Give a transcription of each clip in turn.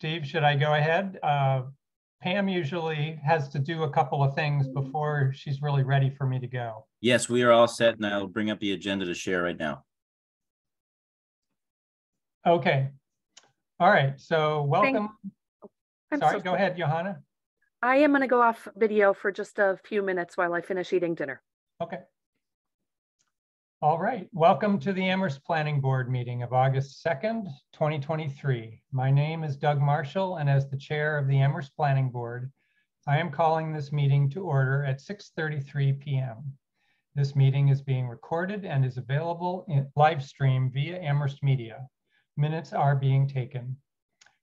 Steve, should I go ahead? Uh, Pam usually has to do a couple of things before she's really ready for me to go. Yes, we are all set and I'll bring up the agenda to share right now. Okay. All right, so welcome. I'm Sorry, so go sorry. ahead, Johanna. I am going to go off video for just a few minutes while I finish eating dinner. Okay. All right, welcome to the Amherst Planning Board meeting of August 2nd, 2023. My name is Doug Marshall, and as the chair of the Amherst Planning Board, I am calling this meeting to order at 6:33 PM. This meeting is being recorded and is available in live stream via Amherst Media. Minutes are being taken.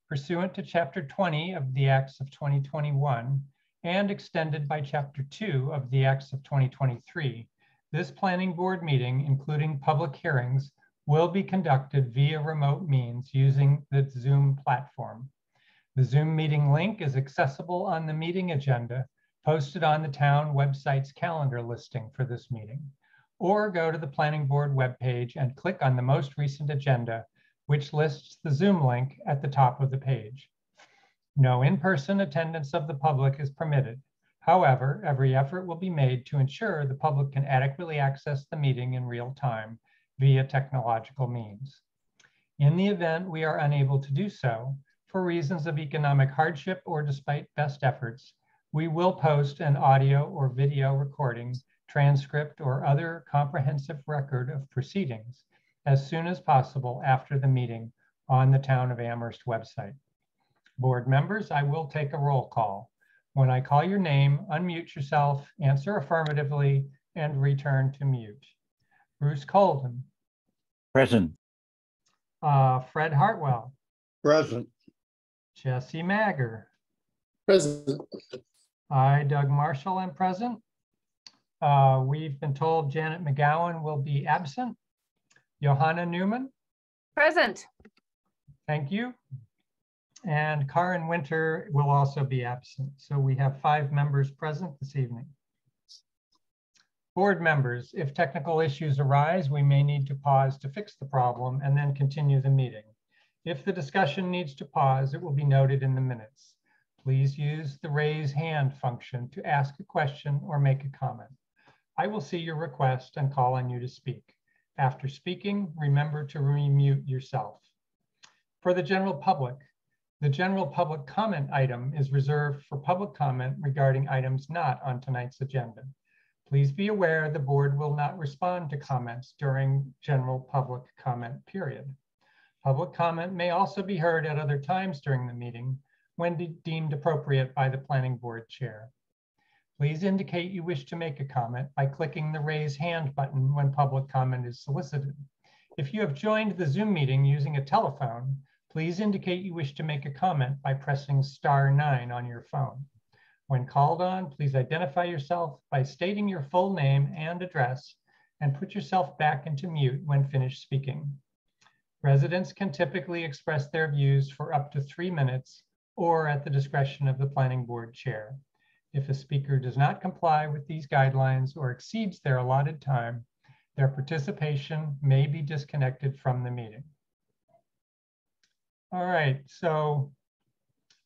Pursuant to Chapter 20 of the Acts of 2021 and extended by Chapter 2 of the Acts of 2023, this planning board meeting, including public hearings, will be conducted via remote means using the Zoom platform. The Zoom meeting link is accessible on the meeting agenda posted on the town website's calendar listing for this meeting. Or go to the planning board webpage and click on the most recent agenda, which lists the Zoom link at the top of the page. No in-person attendance of the public is permitted. However, every effort will be made to ensure the public can adequately access the meeting in real time via technological means. In the event we are unable to do so, for reasons of economic hardship or despite best efforts, we will post an audio or video recording, transcript, or other comprehensive record of proceedings as soon as possible after the meeting on the Town of Amherst website. Board members, I will take a roll call. When I call your name, unmute yourself, answer affirmatively, and return to mute. Bruce Coldham, Present. uh, Fred Hartwell, Present. Jesse Mager, Present. I, Doug Marshall, am present. Uh, We've been told Janet McGowan will be absent. Johanna Neumann, Present. thank you. And Karen Winter will also be absent. So we have five members present this evening. Board members, if technical issues arise, we may need to pause to fix the problem and then continue the meeting. If the discussion needs to pause, it will be noted in the minutes. Please use the raise hand function to ask a question or make a comment. I will see your request and call on you to speak. After speaking, remember to remute yourself. For the general public, the general public comment item is reserved for public comment regarding items not on tonight's agenda. Please be aware the board will not respond to comments during general public comment period. Public comment may also be heard at other times during the meeting when de- deemed appropriate by the planning board chair. Please indicate you wish to make a comment by clicking the raise hand button when public comment is solicited. If you have joined the Zoom meeting using a telephone, please indicate you wish to make a comment by pressing star nine on your phone. When called on, please identify yourself by stating your full name and address and put yourself back into mute when finished speaking. Residents can typically express their views for up to three minutes or at the discretion of the planning board chair. If a speaker does not comply with these guidelines or exceeds their allotted time, their participation may be disconnected from the meeting. All right, so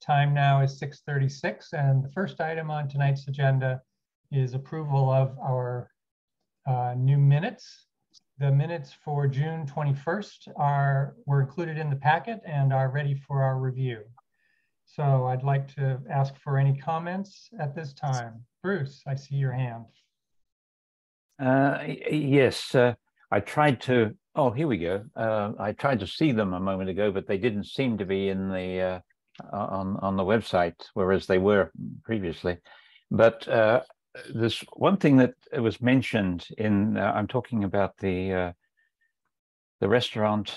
time now is 6:36, and the first item on tonight's agenda is approval of our uh, new minutes. The minutes for June 21st are, were included in the packet and are ready for our review. So I'd like to ask for any comments at this time. Bruce, I see your hand. Uh, yes, uh, I tried to, oh, here we go. Uh, I tried to see them a moment ago, but they didn't seem to be in the, uh, on, on the website, whereas they were previously. But uh, this one thing that was mentioned in, uh, I'm talking about the, uh, the restaurant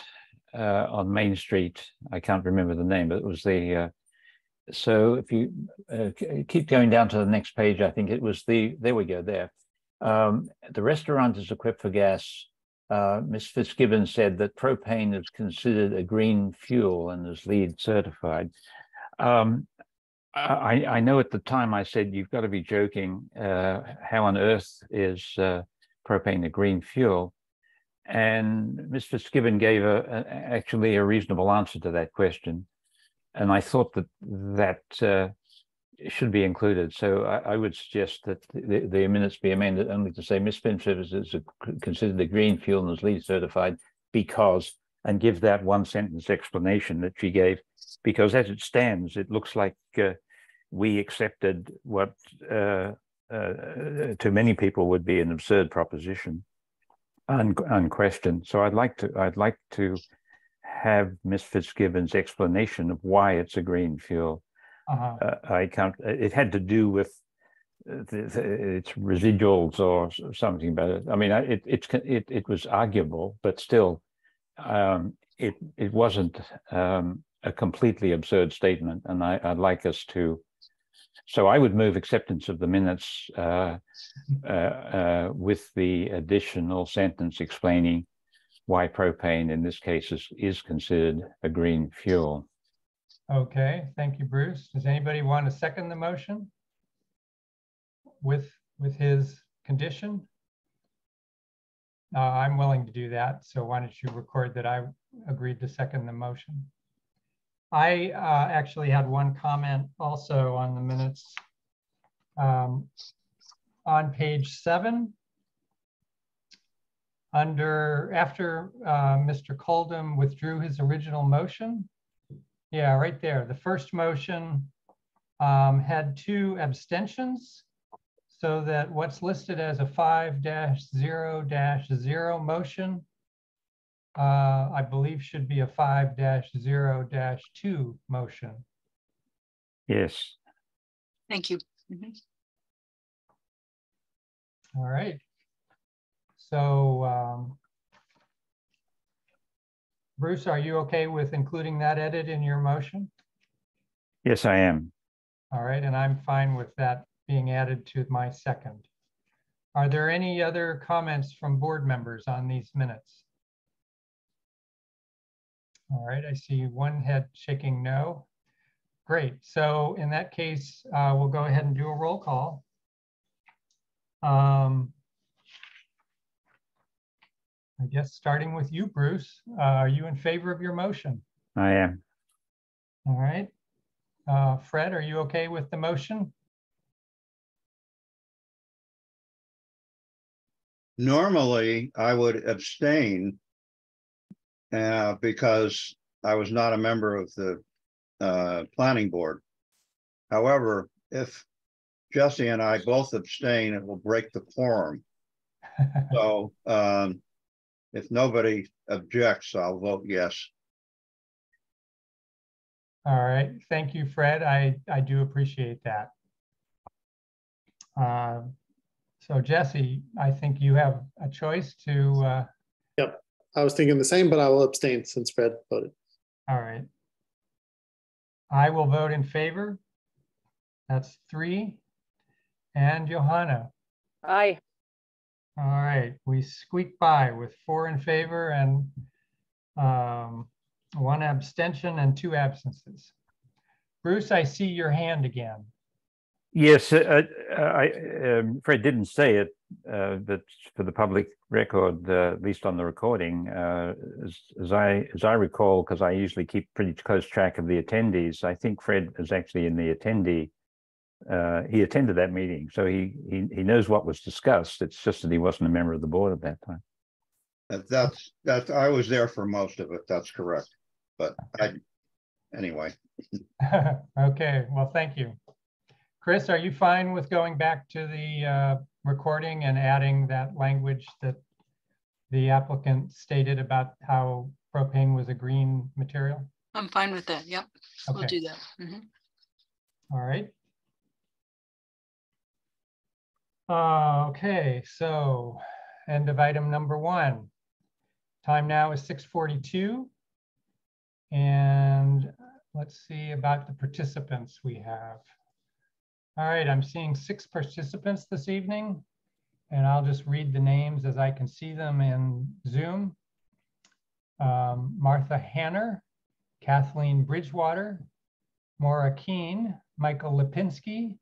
uh, on Main Street. I can't remember the name, but it was the, so if you keep going down to the next page, I think it was the, there we go, there. Um, the restaurant is equipped for gas. Uh, Ms. Fitzgibbon said that propane is considered a green fuel and is LEED certified. Um, I, I know at the time I said, you've got to be joking. Uh, how on earth is uh, propane a green fuel? And Ms. Fitzgibbon gave a, a- actually a reasonable answer to that question. and I thought that that uh, should be included. So I, I would suggest that the, the minutes be amended only to say Miss Spin Services is considered a green fuel and is LEED certified because, and give that one sentence explanation that she gave. Because as it stands, it looks like uh, we accepted what uh, uh, to many people would be an absurd proposition, un- unquestioned. So I'd like to, I'd like to have Miss Fitzgibbon's explanation of why it's a green fuel. Uh-huh. Uh, I can't, it had to do with uh, the, the, its residuals or something about it. I mean, I- it, it's, it, it was arguable, but still, um, it, it wasn't, um, a completely absurd statement, and I, I'd like us to, so I would move acceptance of the minutes, uh, uh, uh, with the additional sentence explaining why propane in this case is, is considered a green fuel. Okay, thank you, Bruce. Does anybody want to second the motion? With, with his condition? Uh, I'm willing to do that, so why don't you record that I agreed to second the motion? I uh, actually had one comment also on the minutes. Um, On page seven, under, after uh, Mr. Coldham withdrew his original motion, yeah, right there. The first motion um, had two abstentions. So that what's listed as a five dash zero dash zero motion, uh, I believe should be a five dash zero dash two motion. Yes, Thank you. Mhm. All right. So um, Bruce, are you okay with including that edit in your motion? yes, I am. All right, and I'm fine with that being added to my second. Are there any other comments from board members on these minutes? All right, I see one head shaking no. Great, so in that case, uh, we'll go ahead and do a roll call. Um, I guess starting with you, Bruce, uh, are you in favor of your motion? I am. All right. Uh, Fred, are you okay with the motion? Normally, I would abstain uh, because I was not a member of the uh, planning board. However, if Jesse and I both abstain, it will break the quorum. So um, if nobody objects, I'll vote yes. All right, thank you, Fred. I, I do appreciate that. Uh, So Jesse, I think you have a choice to, uh, I was thinking the same, but I will abstain since Fred voted. all right. I will vote in favor. That's three. And Johanna, Aye. All right, we squeak by with four in favor and um, one abstention and two absences. Bruce, I see your hand again. Yes, uh, uh, I, um, Fred didn't say it, uh, but for the public record, uh, at least on the recording, uh, as, as I, as I recall, because I usually keep pretty close track of the attendees, I think Fred is actually in the attendee. Uh, he attended that meeting, so he, he, he knows what was discussed. It's just that he wasn't a member of the board at that time. That- That's, that's, I was there for most of it. That's correct. But I, anyway, Okay, well, thank you. Chris, are you fine with going back to the uh, recording and adding that language that the applicant stated about how propane was a green material? I'm fine with that. Yep, we'll do that. Mhm. All right. Uh, Okay, so end of item number one. Time now is six forty-two. And let's see about the participants we have. All right, I'm seeing six participants this evening. And I'll just read the names as I can see them in Zoom. Um, Martha Hanner, Kathleen Bridgewater, Maura Keene, Michael Lipinski,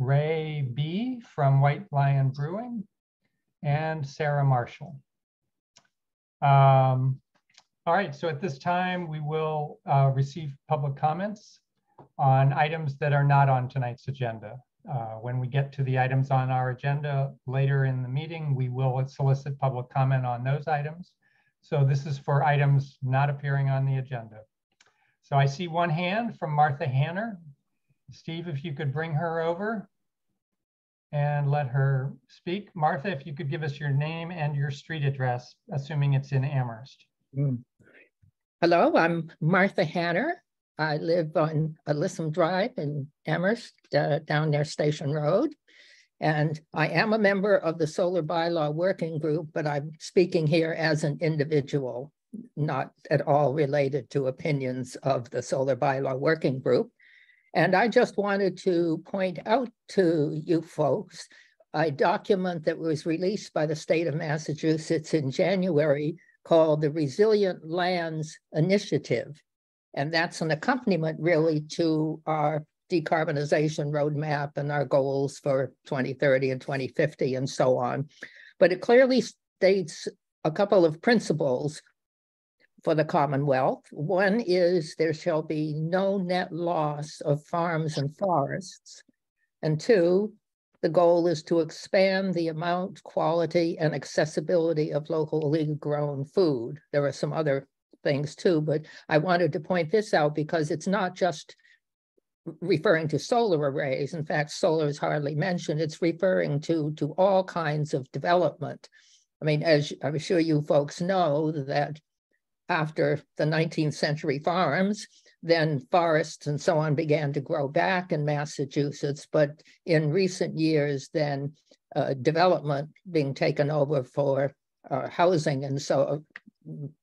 Ray B. from White Lion Brewing, and Sarah Marshall. Um, All right, so at this time, we will uh, receive public comments on items that are not on tonight's agenda. Uh, When we get to the items on our agenda later in the meeting, we will solicit public comment on those items. So this is for items not appearing on the agenda. So I see one hand from Martha Hanner. Steve, if you could bring her over and let her speak. Martha, if you could give us your name and your street address, assuming it's in Amherst. Mm. Hello, I'm Martha Hanner. I live on Alyssum Drive in Amherst, uh, down near Station Road. And I am a member of the Solar Bylaw Working Group, but I'm speaking here as an individual, not at all related to opinions of the Solar Bylaw Working Group. And I just wanted to point out to you folks a document that was released by the state of Massachusetts in January called the Resilient Lands Initiative. And that's an accompaniment really to our decarbonization roadmap and our goals for 2030 and 2050 and so on. But it clearly states a couple of principles for the Commonwealth. One is there shall be no net loss of farms and forests. And two, the goal is to expand the amount, quality, and accessibility of locally grown food. There are some other things too, but I wanted to point this out because it's not just referring to solar arrays. In fact, solar is hardly mentioned. It's referring to, to all kinds of development. I mean, as I'm sure you folks know that after the 19th century farms, then forests and so on began to grow back in Massachusetts. But in recent years, then uh, development being taken over for uh, housing and so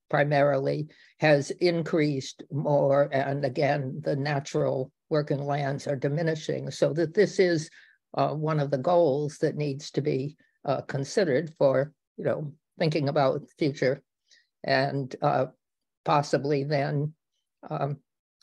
primarily has increased more. And again, the natural working lands are diminishing. So that this is uh, one of the goals that needs to be uh, considered for, you know, thinking about future and uh, possibly then um,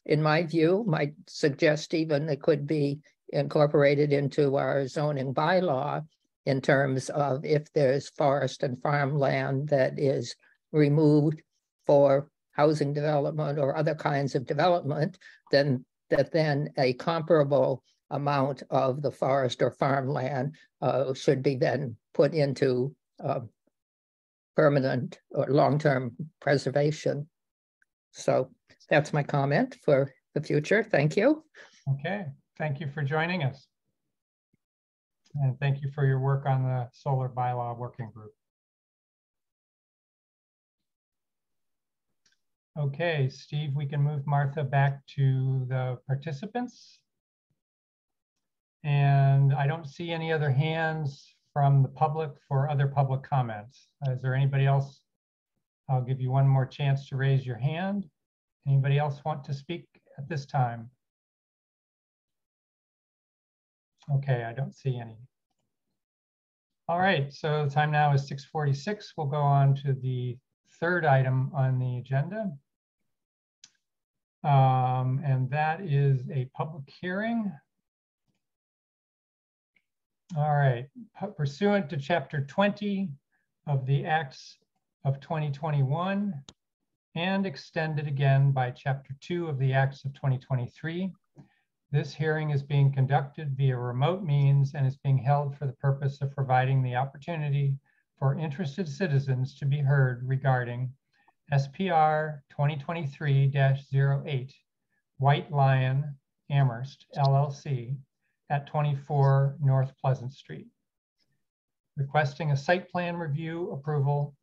in my view, might suggest even it could be incorporated into our zoning bylaw in terms of if there's forest and farmland that is removed for housing development or other kinds of development, then that then a comparable amount of the forest or farmland uh, should be then put into uh, permanent or long-term preservation. So that's my comment for the future. Thank you. Okay, thank you for joining us. And thank you for your work on the solar bylaw working group. Okay, Steve, we can move Martha back to the participants. And I don't see any other hands from the public for other public comments. Is there anybody else? I'll give you one more chance to raise your hand. Anybody else want to speak at this time? Okay, I don't see any. All right, so the time now is 6.46. We'll go on to the third item on the agenda. Um, and that is a public hearing. All right, pursuant to chapter 20 of the Acts of 2021, and extended again by Chapter 2 of the Acts of 2023. This hearing is being conducted via remote means and is being held for the purpose of providing the opportunity for interested citizens to be heard regarding SPR 2023-08 White Lion Amherst LLC at 24 North Pleasant Street. Requesting a site plan review approval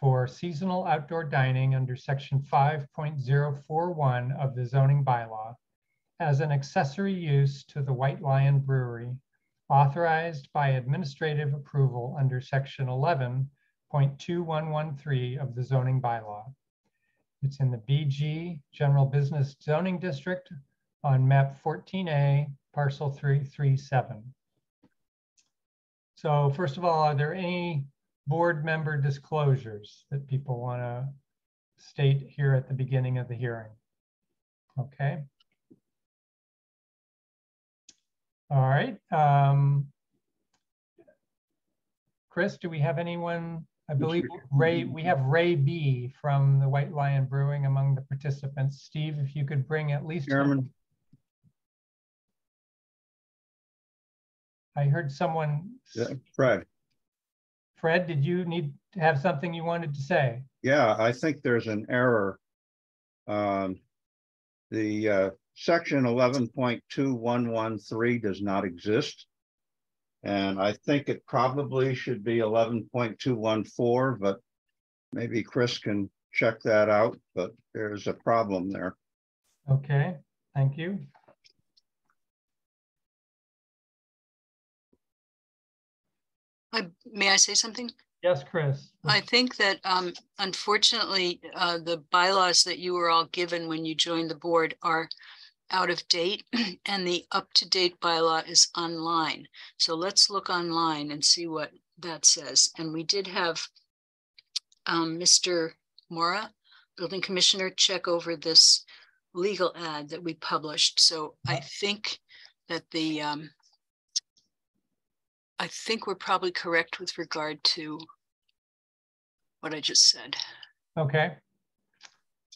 for seasonal outdoor dining under section 5.041 of the zoning bylaw as an accessory use to the White Lion Brewery authorized by administrative approval under section 11.2113 of the zoning bylaw. It's in the BG General Business Zoning District on map 14A, parcel 337. So first of all, are there any board member disclosures that people want to state here at the beginning of the hearing? Okay. All right. Um, Chris, do we have anyone I believe Ray, we have Ray B from the White Lion Brewing among the participants. Steve, if you could bring at least. Chairman, I heard someone, yeah, Fred, Fred, did you need to have something you wanted to say? yeah, I think there's an error. Um, the uh, section eleven point two one one three does not exist. And I think it probably should be eleven point two one four, but maybe Chris can check that out, but there's a problem there. Okay, thank you. I, may I say something? Yes, Chris. I think that um, unfortunately, uh, the bylaws that you were all given when you joined the board are out of date and the up-to-date bylaw is online. So let's look online and see what that says. And we did have um, Mr. Morra, building commissioner, check over this legal ad that we published. So I think that the um, I think we're probably correct with regard to what I just said. Okay.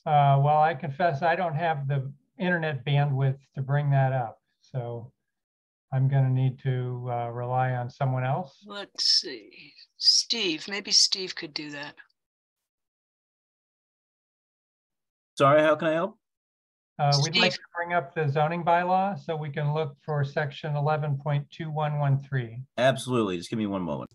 Uh, well, I confess I don't have the internet bandwidth to bring that up. So I'm going to need to uh, rely on someone else. Let's see, Steve, maybe Steve could do that. Sorry, how can I help? Uh, we'd like to bring up the zoning bylaw so we can look for section 11.2113. Absolutely. Just give me one moment.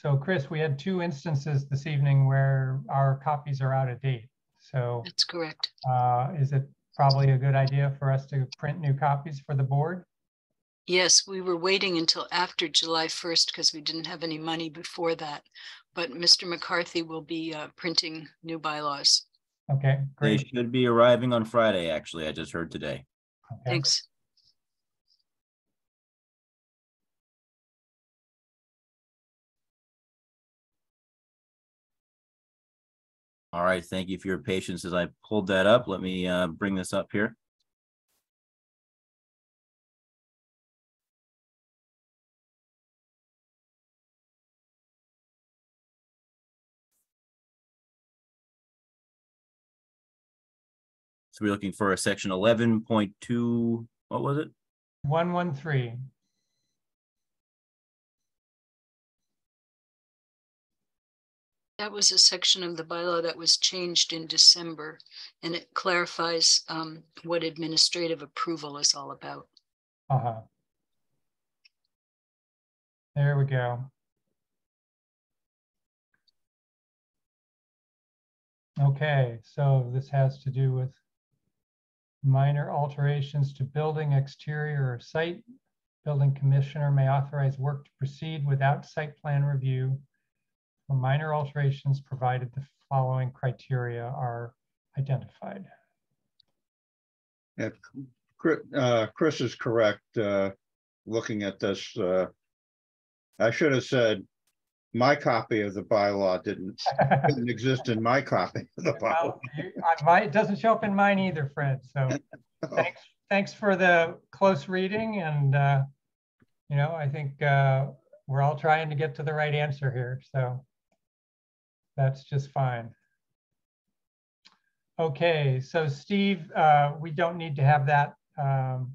So Chris, we had two instances this evening where our copies are out of date. So That's correct. uh, is it probably a good idea for us to print new copies for the board? Yes, we were waiting until after July 1st because we didn't have any money before that. But Mr. McCarthy will be uh, printing new bylaws. Okay, They great. should be arriving on Friday, actually. I just heard today. Okay. Thanks. All right, thank you for your patience as I pulled that up. Let me uh, bring this up here. So we're looking for a section eleven point two, what was it? 113. That was a section of the bylaw that was changed in December, and it clarifies um, what administrative approval is all about. Uh-huh. There we go. Okay, so this has to do with minor alterations to building exterior or site. Building commissioner may authorize work to proceed without site plan review for minor alterations, provided the following criteria are identified. Chris, uh, Chris is correct, uh, looking at this, uh. I should have said, my copy of the bylaw didn't, didn't exist in my copy of the bylaw. Well, It doesn't show up in mine either, Fred, so thanks, thanks for the close reading and, uh, you know, I think, uh, we're all trying to get to the right answer here, so that's just fine. Okay, so Steve, uh, we don't need to have that, um,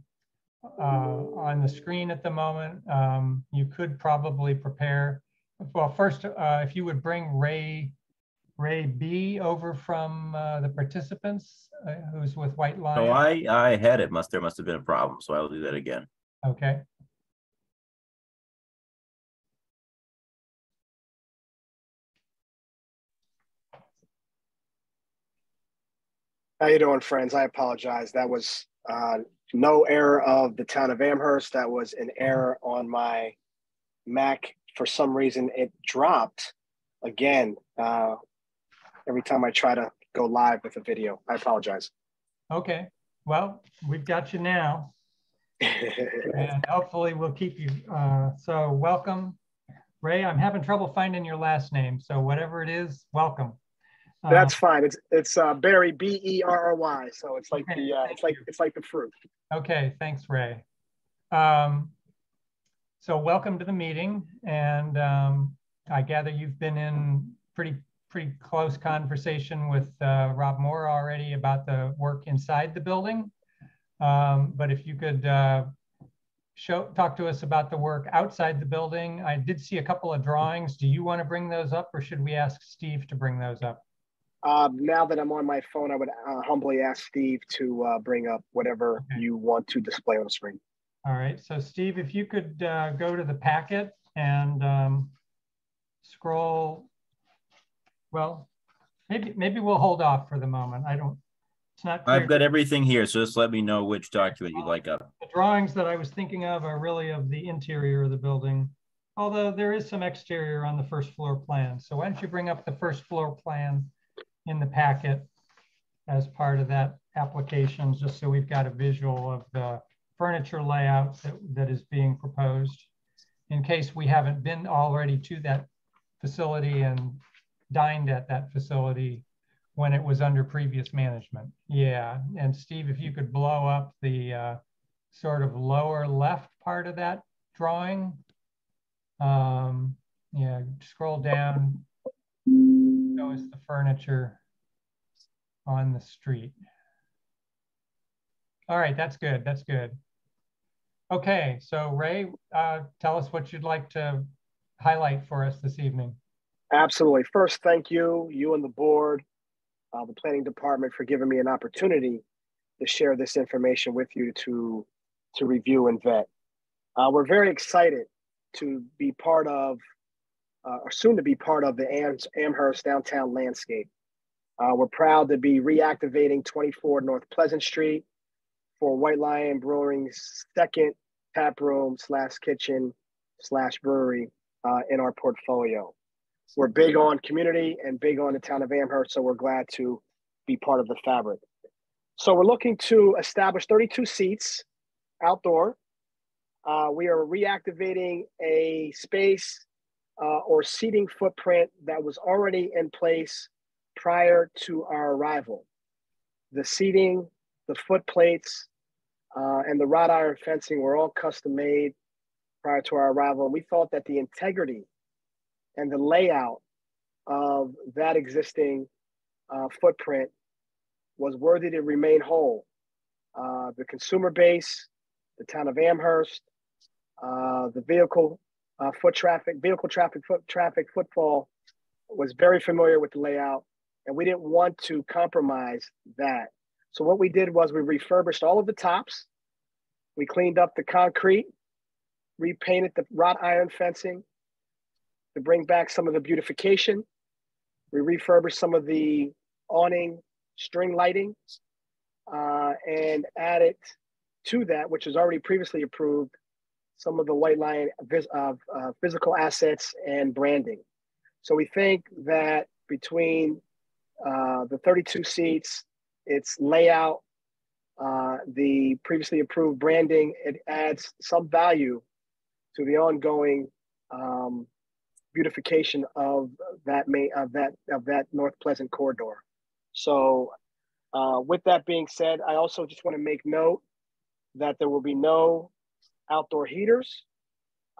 uh, on the screen at the moment. Um, you could probably prepare, well, first, uh, if you would bring Ray, Ray B over from, uh, the participants, uh, who's with White Lion. So I, I had it, must, there must have been a problem, so I will do that again. Okay, How you doing, friends? I apologize. That was uh, no error of the town of Amherst. That was an error on my Mac. For some reason, it dropped again uh, every time I try to go live with a video. I apologize. okay. Well, we've got you now. and hopefully we'll keep you. Uh, so welcome, Ray. I'm having trouble finding your last name, so whatever it is, welcome. Uh, That's fine. It's it's uh, Berry B E R R Y. So it's like Okay, the uh, it's like you. it's like the fruit. Okay, thanks, Ray. Um, so welcome to the meeting, and um, I gather you've been in pretty pretty close conversation with uh, Rob Morra already about the work inside the building. Um, but if you could uh, show talk to us about the work outside the building. I did see a couple of drawings. Do you want to bring those up, or should we ask Steve to bring those up? Um, now that I'm on my phone, I would uh, humbly ask Steve to uh, bring up whatever Okay. you want to display on the screen. All right, so Steve, if you could uh, go to the packet and um, scroll, well, maybe maybe we'll hold off for the moment. I don't, it's not clear. I've got everything here, so just let me know which document you'd like up. The drawings that I was thinking of are really of the interior of the building, although there is some exterior on the first floor plan. So why don't you bring up the first floor plan in the packet as part of that application, just so we've got a visual of the furniture layout that, that is being proposed. In case we haven't been already to that facility and dined at that facility when it was under previous management. Yeah, and Steve, if you could blow up the uh, sort of lower left part of that drawing. Um, yeah, scroll down, show us the furniture on the street. All right, that's good, that's good. Okay, so Ray, uh, tell us what you'd like to highlight for us this evening. Absolutely. First, thank you, you and the board, uh, the planning department for giving me an opportunity to share this information with you to, to review and vet. Uh, we're very excited to be part of, uh, or soon to be part of the Am- Amherst downtown landscape. Uh, we're proud to be reactivating 24 North Pleasant Street for White Lion Brewing's second tap room slash kitchen slash brewery uh, in our portfolio we're big on community and big on the town of Amherst, so we're glad to be part of the fabric. So we're looking to establish 32 seats outdoor. Uh, we are reactivating a space uh, or seating footprint that was already in place prior to our arrival. The seating, the foot plates, uh, and the wrought iron fencing were all custom made prior to our arrival. And we thought that the integrity and the layout of that existing uh, footprint was worthy to remain whole. Uh, the consumer base, the town of Amherst, uh, the vehicle uh, foot traffic, vehicle traffic, foot traffic footfall was very familiar with the layout, and we didn't want to compromise that. So what we did was we refurbished all of the tops, we cleaned up the concrete, repainted the wrought iron fencing, to bring back some of the beautification. We refurbished some of the awning string lighting uh, and added to that, which was already previously approved, some of the White Lion uh, uh, physical assets and branding. So we think that between uh, the 32 seats, its layout, uh, the previously approved branding, it adds some value to the ongoing um, beautification of that of that of that North Pleasant corridor. So, uh, with that being said, I also just want to make note that there will be no outdoor heaters.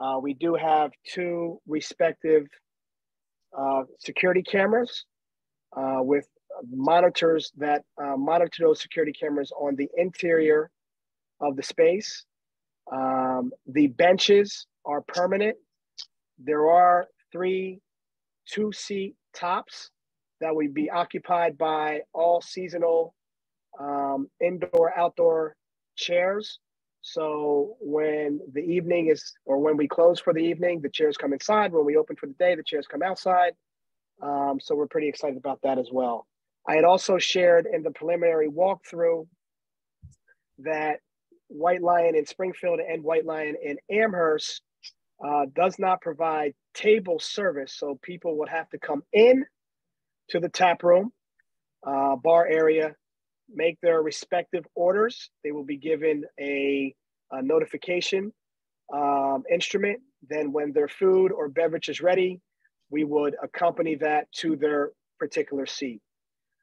Uh, we do have two respective uh, security cameras uh, with monitors that uh, monitor those security cameras on the interior of the space. Um, the benches are permanent. There are three two seat tops that would be occupied by all seasonal um, indoor outdoor chairs so when the evening is or when we close for the evening the chairs come inside. When we open for the day the chairs come outside. Um, so we're pretty excited about that as well. I had also shared in the preliminary walkthrough that white lion in springfield and white lion in amherst uh, does not provide table service. So people would have to come in to the tap room, uh, bar area, make their respective orders. They will be given a, uh, notification um, instrument. Then when their food or beverage is ready, we would accompany that to their particular seat.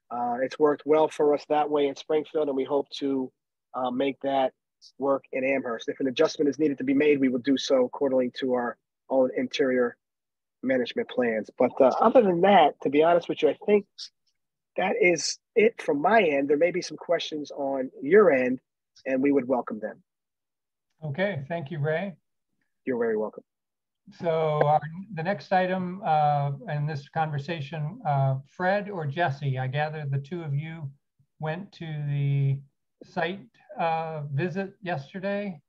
Uh, it's worked well for us that way in Springfield, and we hope to uh, make that work in Amherst. If an adjustment is needed to be made, we will do so accordingly to our own interior management plans. But uh, other than that, to be honest with you, I think that is it from my end. There may be some questions on your end, and we would welcome them. Okay, thank you, Ray. You're very welcome. So our, the next item uh, in this conversation, uh, Fred or Jesse, I gather the two of you went to the site uh, visit yesterday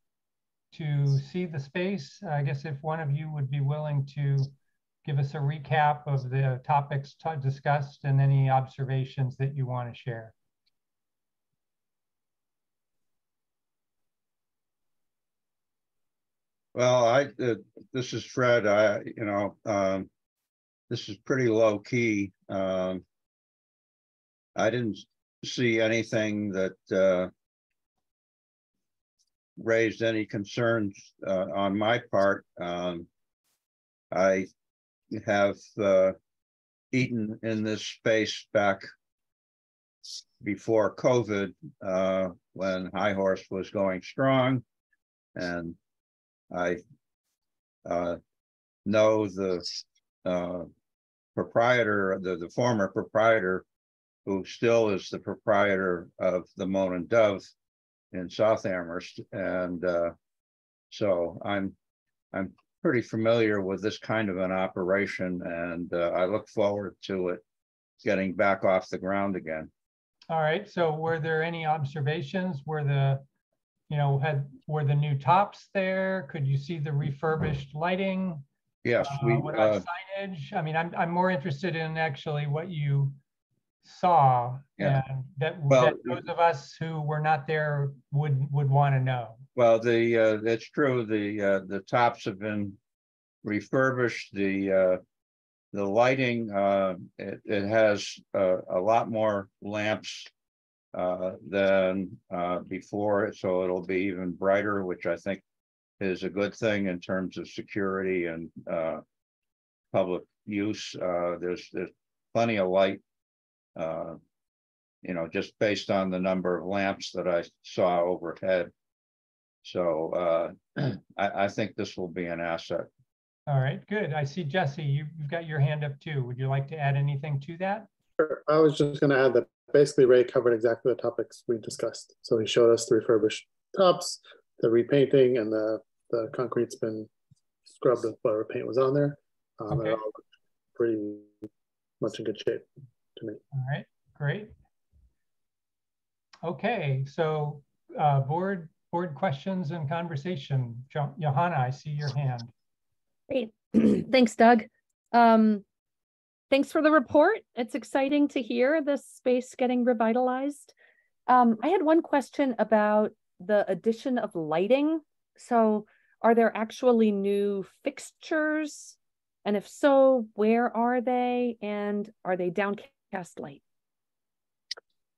to see the space. I guess if one of you would be willing to give us a recap of the topics discussed and any observations that you want to share. Well, I, uh, this is Fred, I, you know, um, this is pretty low key. Um, I didn't see anything that, uh, raised any concerns, uh, on my part. Um, I have, uh, eaten in this space back before COVID, uh, when High Horse was going strong. And I uh, know the uh, proprietor, the, the former proprietor, who still is the proprietor of the Moan and Dove in South Amherst. And uh, so I'm I'm pretty familiar with this kind of an operation, and uh, I look forward to it getting back off the ground again. All right. So were there any observations? Were the you know, had were the new tops there? Could you see the refurbished lighting? Yes, Uh, we, what about uh, signage? I mean, I'm, I'm more interested in actually what you saw Yeah. and that, Well, that those of us who were not there would, would want to know. Well, the, uh, that's true, the, uh, the tops have been refurbished, the, uh, the lighting, uh, it, it has, uh, a lot more lamps uh, than, before, so it'll be even brighter, which I think is a good thing in terms of security and, public use. There's, there's plenty of light. You know, just based on the number of lamps that I saw overhead. So, uh, I, I think this will be an asset. All right, good. I see Jesse, you, you've got your hand up too. Would you like to add anything to that? Sure. I was just gonna add that basically Ray covered exactly the topics we discussed. So he showed us the refurbished tops, the repainting and the, the concrete's been scrubbed with whatever paint was on there. Um, Okay. it all looked pretty much in good shape to me. All right, great. Okay, so uh, board, board questions and conversation. Jo- Johanna, I see your hand. Great. Thanks, Doug. Um, thanks for the report. It's exciting to hear this space getting revitalized. Um, I had one question about the addition of lighting. So are there actually new fixtures? And if so, where are they? And are they downcast light?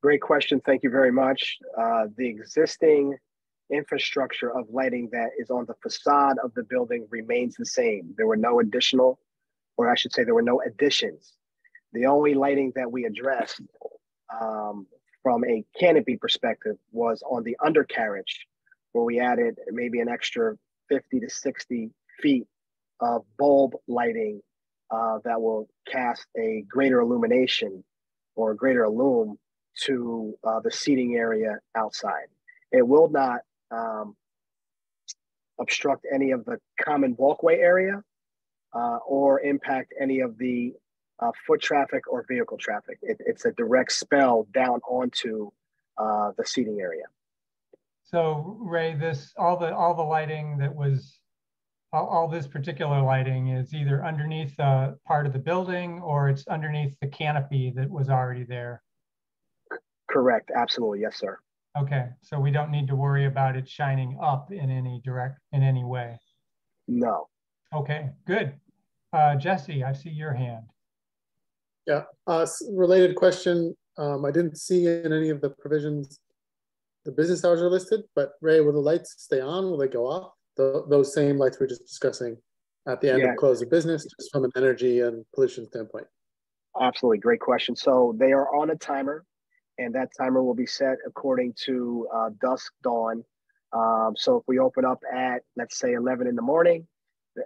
Great question. Thank you very much. Uh, the existing infrastructure of lighting that is on the facade of the building remains the same. There were no additional, or I should say, there were no additions. The only lighting that we addressed um, from a canopy perspective was on the undercarriage, where we added maybe an extra 50 to 60 feet of bulb lighting uh, that will cast a greater illumination or a greater illume to uh, the seating area outside. It will not um, obstruct any of the common walkway area uh, or impact any of the uh, foot traffic or vehicle traffic. It, it's a direct spell down onto uh, the seating area. So Ray, this, all the, all the lighting that was, all, all this particular lighting is either underneath a part of the building or it's underneath the canopy that was already there. Correct. Absolutely. Yes, sir. Okay, so we don't need to worry about it shining up in any direct, in any way. No. Okay, good. Uh, Jesse, I see your hand. Yeah, uh, related question. Um, I didn't see in any of the provisions the business hours are listed, but Ray, will the lights stay on? Will they go off? Tho- those same lights we are just discussing at the end Yeah. of close of business, just from an energy and pollution standpoint. Absolutely, great question. So they are on a timer, and that timer will be set according to uh, dusk dawn. Um, so if we open up at let's say 11 in the morning,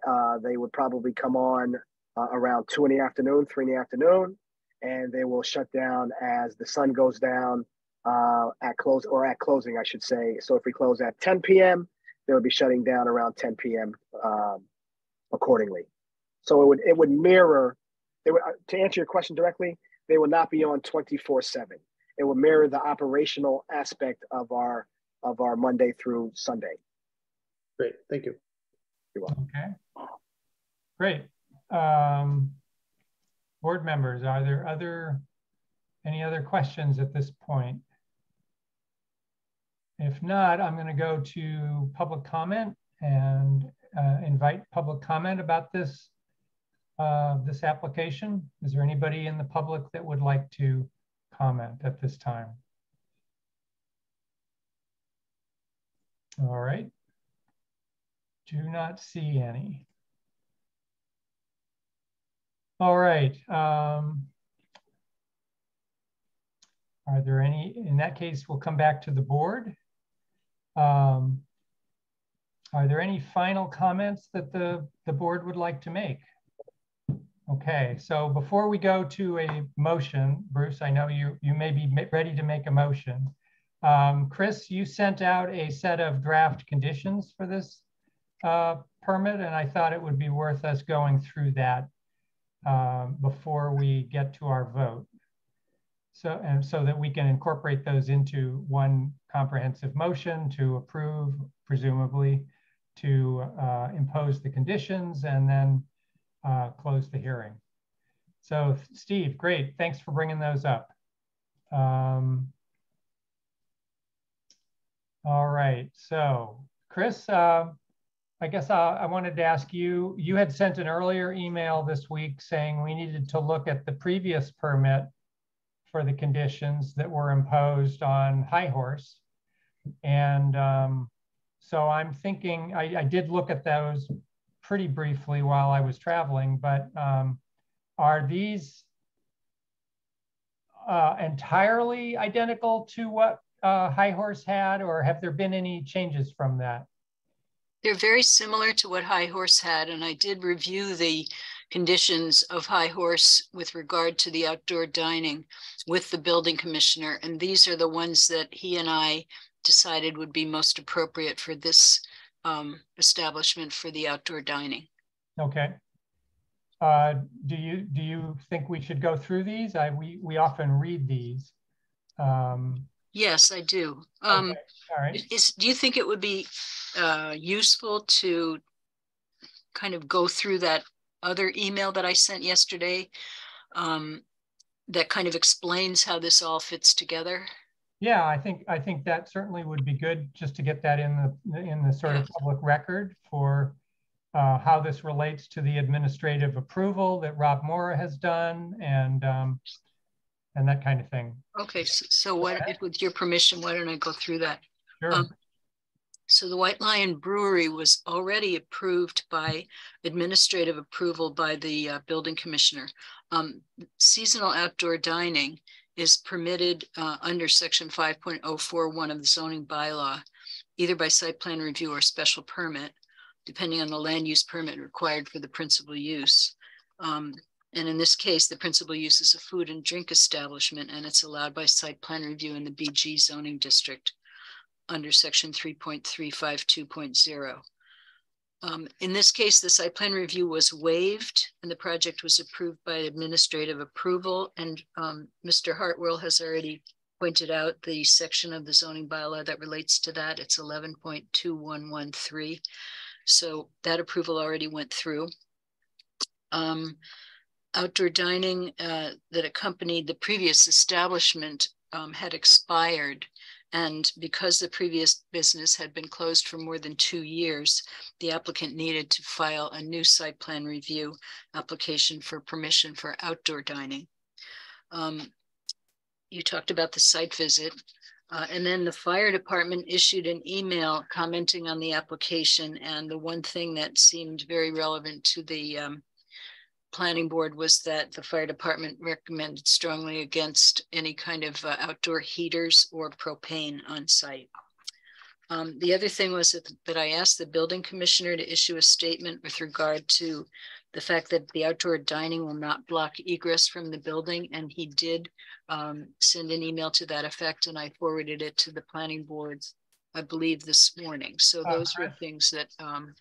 uh, they would probably come on uh, around two in the afternoon, three in the afternoon, and they will shut down as the sun goes down uh, at close or at closing, I should say. So if we close at 10 p.m., they would be shutting down around 10 p.m. Um, accordingly. So it would it would mirror. Would, uh, to answer your question directly, they would not be on 24 seven. It would mirror the operational aspect of our of our Monday through Sunday. Great, thank you. You're welcome. Okay. Great. Um, board members, are there other, any other questions at this point? If not, I'm going to go to public comment and uh, invite public comment about this uh, this application. Is there anybody in the public that would like to comment at this time? All right. Do not see any. All right. Um, are there any, in that case, we'll come back to the board. Um, are there any final comments that the, the board would like to make? Okay, so before we go to a motion, Bruce, I know you, you may be ready to make a motion. Um, Chris, you sent out a set of draft conditions for this uh, permit, and I thought it would be worth us going through that um, before we get to our vote. So, and so that we can incorporate those into one comprehensive motion to approve, presumably, to uh, impose the conditions and then uh, close the hearing. So Steve, great. Thanks for bringing those up. Um, all right. So Chris, uh, I guess I, I wanted to ask you, you had sent an earlier email this week saying we needed to look at the previous permit for the conditions that were imposed on High Horse. And um, so I'm thinking, I, I, did look at those pretty briefly while I was traveling, but um, are these uh, entirely identical to what uh, High Horse had, or have there been any changes from that? They're very similar to what High Horse had, and I did review the conditions of High Horse with regard to the outdoor dining with the building commissioner. And these are the ones that he and I decided would be most appropriate for this um, establishment for the outdoor dining. Okay. Uh, do you do you think we should go through these? I we we often read these. Um, yes, I do. Um, okay. All right. Is do you think it would be uh, useful to kind of go through that other email that I sent yesterday um, that kind of explains how this all fits together? Yeah, I think I think that certainly would be good just to get that in the in the sort of public record for uh, how this relates to the administrative approval that Rob Morra has done and um, and that kind of thing. Okay, so, so what, if, with your permission, why don't I go through that? Sure. Um, so the White Lion Brewery was already approved by administrative approval by the uh, building commissioner. Um, seasonal outdoor dining is permitted uh, under section 5.041 of the zoning bylaw, either by site plan review or special permit, depending on the land use permit required for the principal use. Um, and in this case, the principal use is a food and drink establishment, and it's allowed by site plan review in the BG zoning district under section 3.352.0. Um, in this case, the site plan review was waived and the project was approved by administrative approval. And um, Mr. Hartwell has already pointed out the section of the zoning bylaw that relates to that. It's 11.2113. So that approval already went through. Um, outdoor dining uh, that accompanied the previous establishment um, had expired and because the previous business had been closed for more than two years, the applicant needed to file a new site plan review application for permission for outdoor dining. Um, you talked about the site visit. Uh, and then the fire department issued an email commenting on the application. And the one thing that seemed very relevant to the um, planning board was that the fire department recommended strongly against any kind of uh, outdoor heaters or propane on site. Um, the other thing was that, that I asked the building commissioner to issue a statement with regard to the fact that the outdoor dining will not block egress from the building. And he did um, send an email to that effect and I forwarded it to the planning boards, I believe this morning. So those were things that um,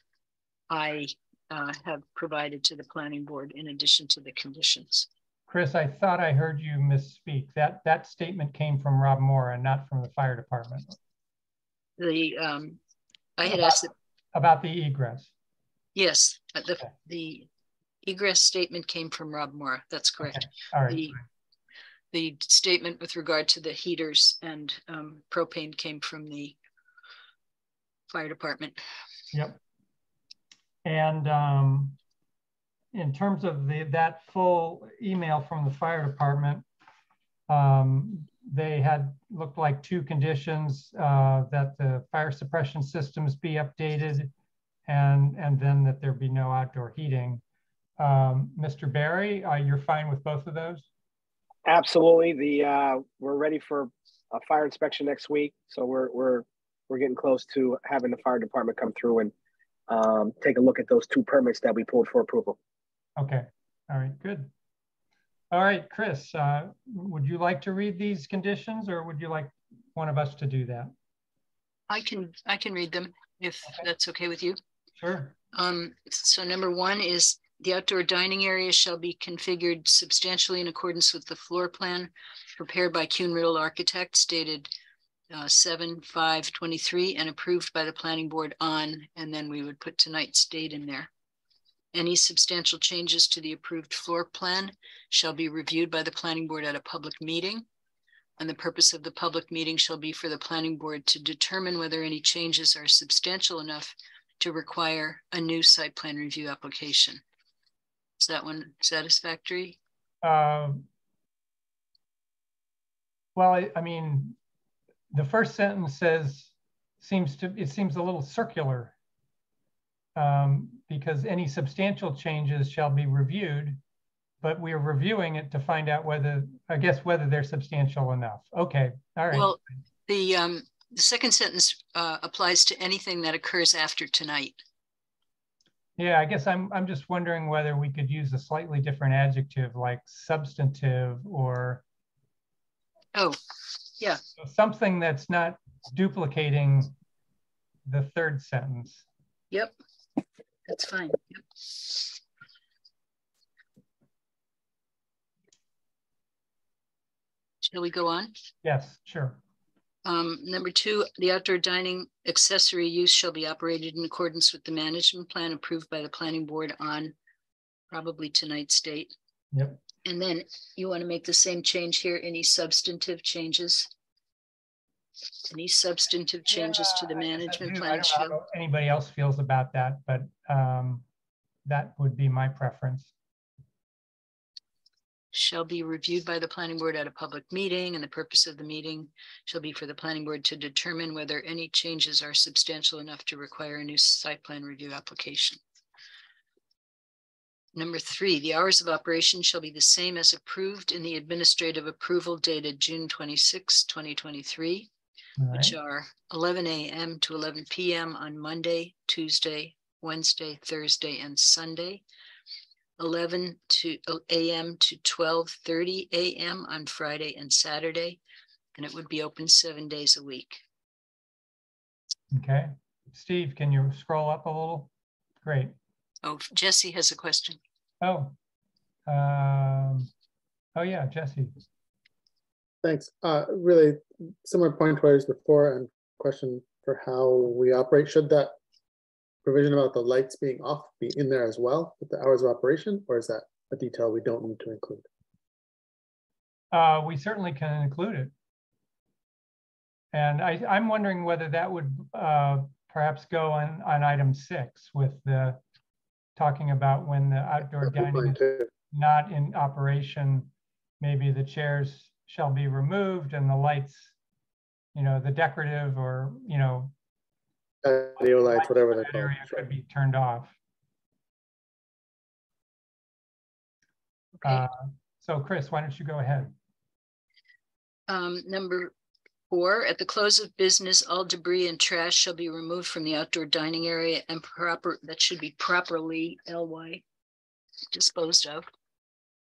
I uh, have provided to the planning board in addition to the conditions. Chris, I thought I heard you misspeak. That, that statement came from Rob Morra and not from the fire department The, um, I had About- asked, that- about the egress. yes, uh, the, Okay. the egress statement came from Rob Morra. That's correct. All right, The, the statement with regard to the heaters and um, propane came from the fire department. Yep. And um, in terms of the, that full email from the fire department, um, they had looked like two conditions, uh, that the fire suppression systems be updated and, and then that there be no outdoor heating. Um, Mr. Barry, uh, you're fine with both of those? Absolutely. The, uh, we're ready for a fire inspection next week. So we're, we're, we're getting close to having the fire department come through and, um, take a look at those two permits that we pulled for approval. Okay, all right, good. All right, Chris, uh, would you like to read these conditions or would you like one of us to do that? I can, I can read them if Okay. that's okay with you. Sure. Um, so number one is the outdoor dining area shall be configured substantially in accordance with the floor plan prepared by Kuhn Riddle Architects dated uh, seven, five, twenty-three and approved by the planning board on, and then we would put tonight's date in there. Any substantial changes to the approved floor plan shall be reviewed by the planning board at a public meeting. And the purpose of the public meeting shall be for the planning board to determine whether any changes are substantial enough to require a new site plan review application. Is that one satisfactory? Um, Well, I, I mean, the first sentence says, seems to, it seems a little circular. Um, because any substantial changes shall be reviewed, but we are reviewing it to find out whether, I guess, whether they're substantial enough. Okay, all right. Well, the, um, the second sentence, uh, applies to anything that occurs after tonight. Yeah, I guess I'm, I'm just wondering whether we could use a slightly different adjective like substantive or Oh, yeah, something that's not duplicating the third sentence. yep, that's fine. Yep. Shall we go on? Yes, sure. Um, number two, the outdoor dining accessory use shall be operated in accordance with the management plan approved by the planning board on probably tonight's date. Yep. And then you want to make the same change here, any substantive changes? Any substantive changes to the Yeah, I I management do. I plan don't know how Anybody else feels about that, but um, that would be my preference. shall be reviewed by the planning board at a public meeting, and the purpose of the meeting shall be for the planning board to determine whether any changes are substantial enough to require a new site plan review application. Number three, the hours of operation shall be the same as approved in the administrative approval dated June 26, twenty twenty-three, All which are eleven AM to eleven PM on Monday, Tuesday, Wednesday, Thursday, and Sunday. Eleven to AM to twelve thirty AM on Friday and Saturday, and it would be open seven days a week. Okay. Steve, can you scroll up a little? Great. Oh, Jesse has a question. Oh. Um, oh, yeah, Jesse. Thanks. Uh, really similar point to what before and question for how we operate. Should that provision about the lights being off be in there as well with the hours of operation, or is that a detail we don't need to include? Uh, we certainly can include it. And I, I'm wondering whether that would uh, perhaps go on, on item six with the, talking about when the outdoor dining is not in operation, maybe the chairs shall be removed and the lights, you know, the decorative or, you know, Patio lights, whatever they're called. area Sure. could be turned off. Okay. Uh, So Chris, why don't you go ahead? Um, number four, at the close of business, all debris and trash shall be removed from the outdoor dining area and proper, that should be properly LY disposed of.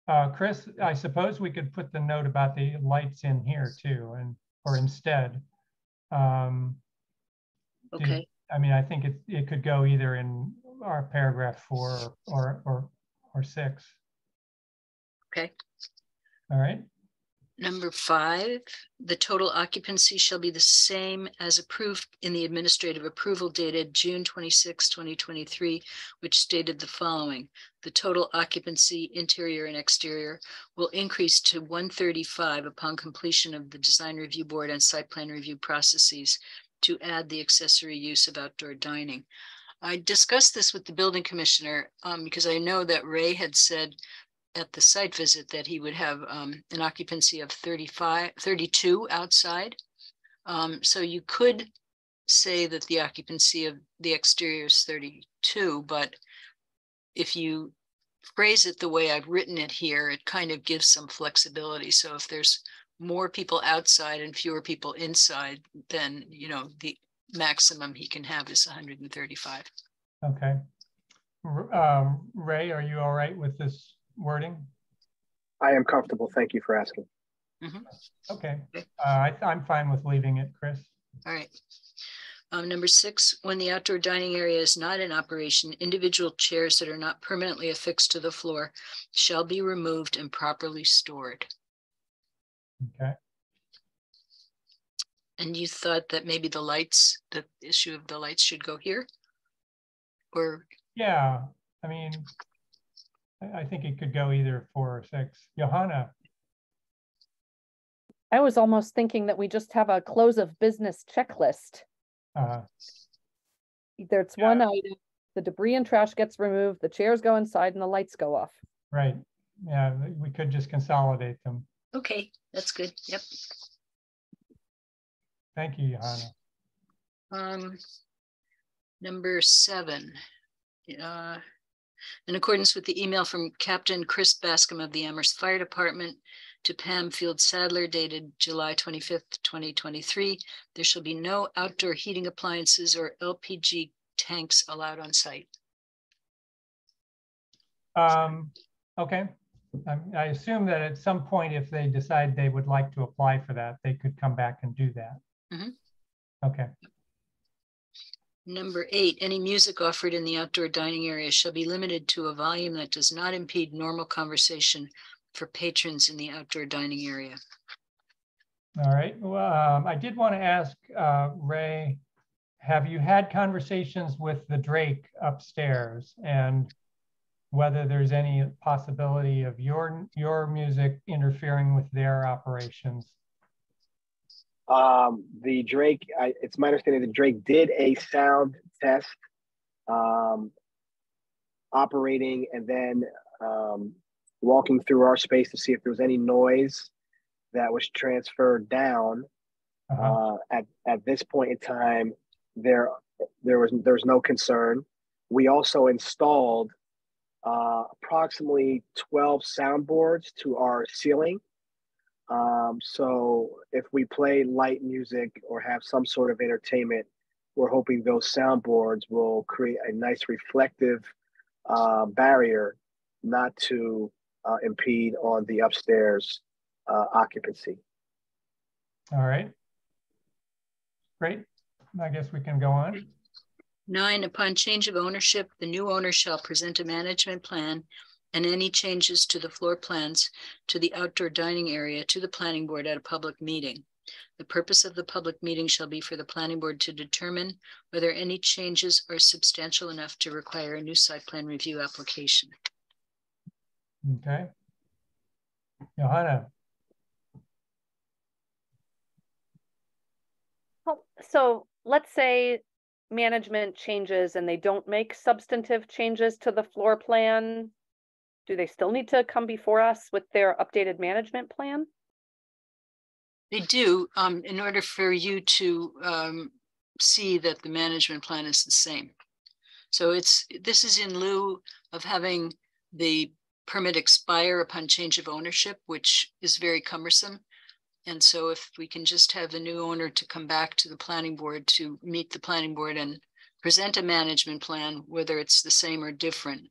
Uh, Chris, I suppose we could put the note about the lights in here too, and, or instead. Um, Okay, I mean, I think it, it could go either in our paragraph four or, or, or six. okay. All right, Number five, the total occupancy shall be the same as approved in the administrative approval dated June 26, 2023, which stated the following. The total occupancy, interior and exterior, will increase to one thirty-five upon completion of the design review board and site plan review processes to add the accessory use of outdoor dining. I discussed this with the building commissioner, um, because I know that Ray had said at the site visit that he would have um, an occupancy of 35, 32 outside. Um, so you could say that the occupancy of the exterior is 32, but if you phrase it the way I've written it here, it kind of gives some flexibility. So if there's more people outside and fewer people inside, then, you know, the maximum he can have is 135. okay. Um, Ray, are you all right with this wording? I am comfortable. Thank you for asking. Okay, uh, I, I'm fine with leaving it, Chris. All right. Um, number six, when the outdoor dining area is not in operation, individual chairs that are not permanently affixed to the floor shall be removed and properly stored. Okay, And you thought that maybe the lights, the issue of the lights should go here? Or, yeah, I mean, I, I think it could go either four or six. Johanna, I was almost thinking that we just have a close of business checklist. uh, There's Yeah. one item, the debris and trash gets removed, the chairs go inside and the lights go off. right, yeah, we could just consolidate them. okay, that's good. Yep. Thank you, Johanna. Um, number seven. uh, In accordance with the email from Captain Chris Bascom of the Amherst Fire Department to Pam Field Sadler dated July twenty-fifth, twenty twenty-three, there shall be no outdoor heating appliances or LPG tanks allowed on site. Um, okay, I, I assume that at some point, if they decide they would like to apply for that, they could come back and do that. Mhm. Okay, Number eight, any music offered in the outdoor dining area shall be limited to a volume that does not impede normal conversation for patrons in the outdoor dining area. all right. Well, um, I did want to ask, uh, Ray, have you had conversations with the Drake upstairs and whether there's any possibility of your, your music interfering with their operations? Um, the Drake, I, it's my understanding that Drake did a sound test, um, operating and then um, walking through our space to see if there was any noise that was transferred down. Uh-huh. Uh, at at this point in time, there there was there was no concern. We also installed uh, approximately twelve soundboards to our ceiling. Um, so if we play light music or have some sort of entertainment, we're hoping those soundboards will create a nice reflective uh, barrier, not to uh, impede on the upstairs uh, occupancy. All right. Great. I guess we can go on. Nine, upon change of ownership, the new owner shall present a management plan and any changes to the floor plans to the outdoor dining area to the planning board at a public meeting. The purpose of the public meeting shall be for the planning board to determine whether any changes are substantial enough to require a new site plan review application. Okay. Johanna, Well, So let's say management changes and they don't make substantive changes to the floor plan. Do they still need to come before us with their updated management plan? They do, um, in order for you to, um, see that the management plan is the same. So it's, this is in lieu of having the permit expire upon change of ownership, which is very cumbersome. And so if we can just have the new owner to come back to the planning board to meet the planning board and present a management plan, whether it's the same or different,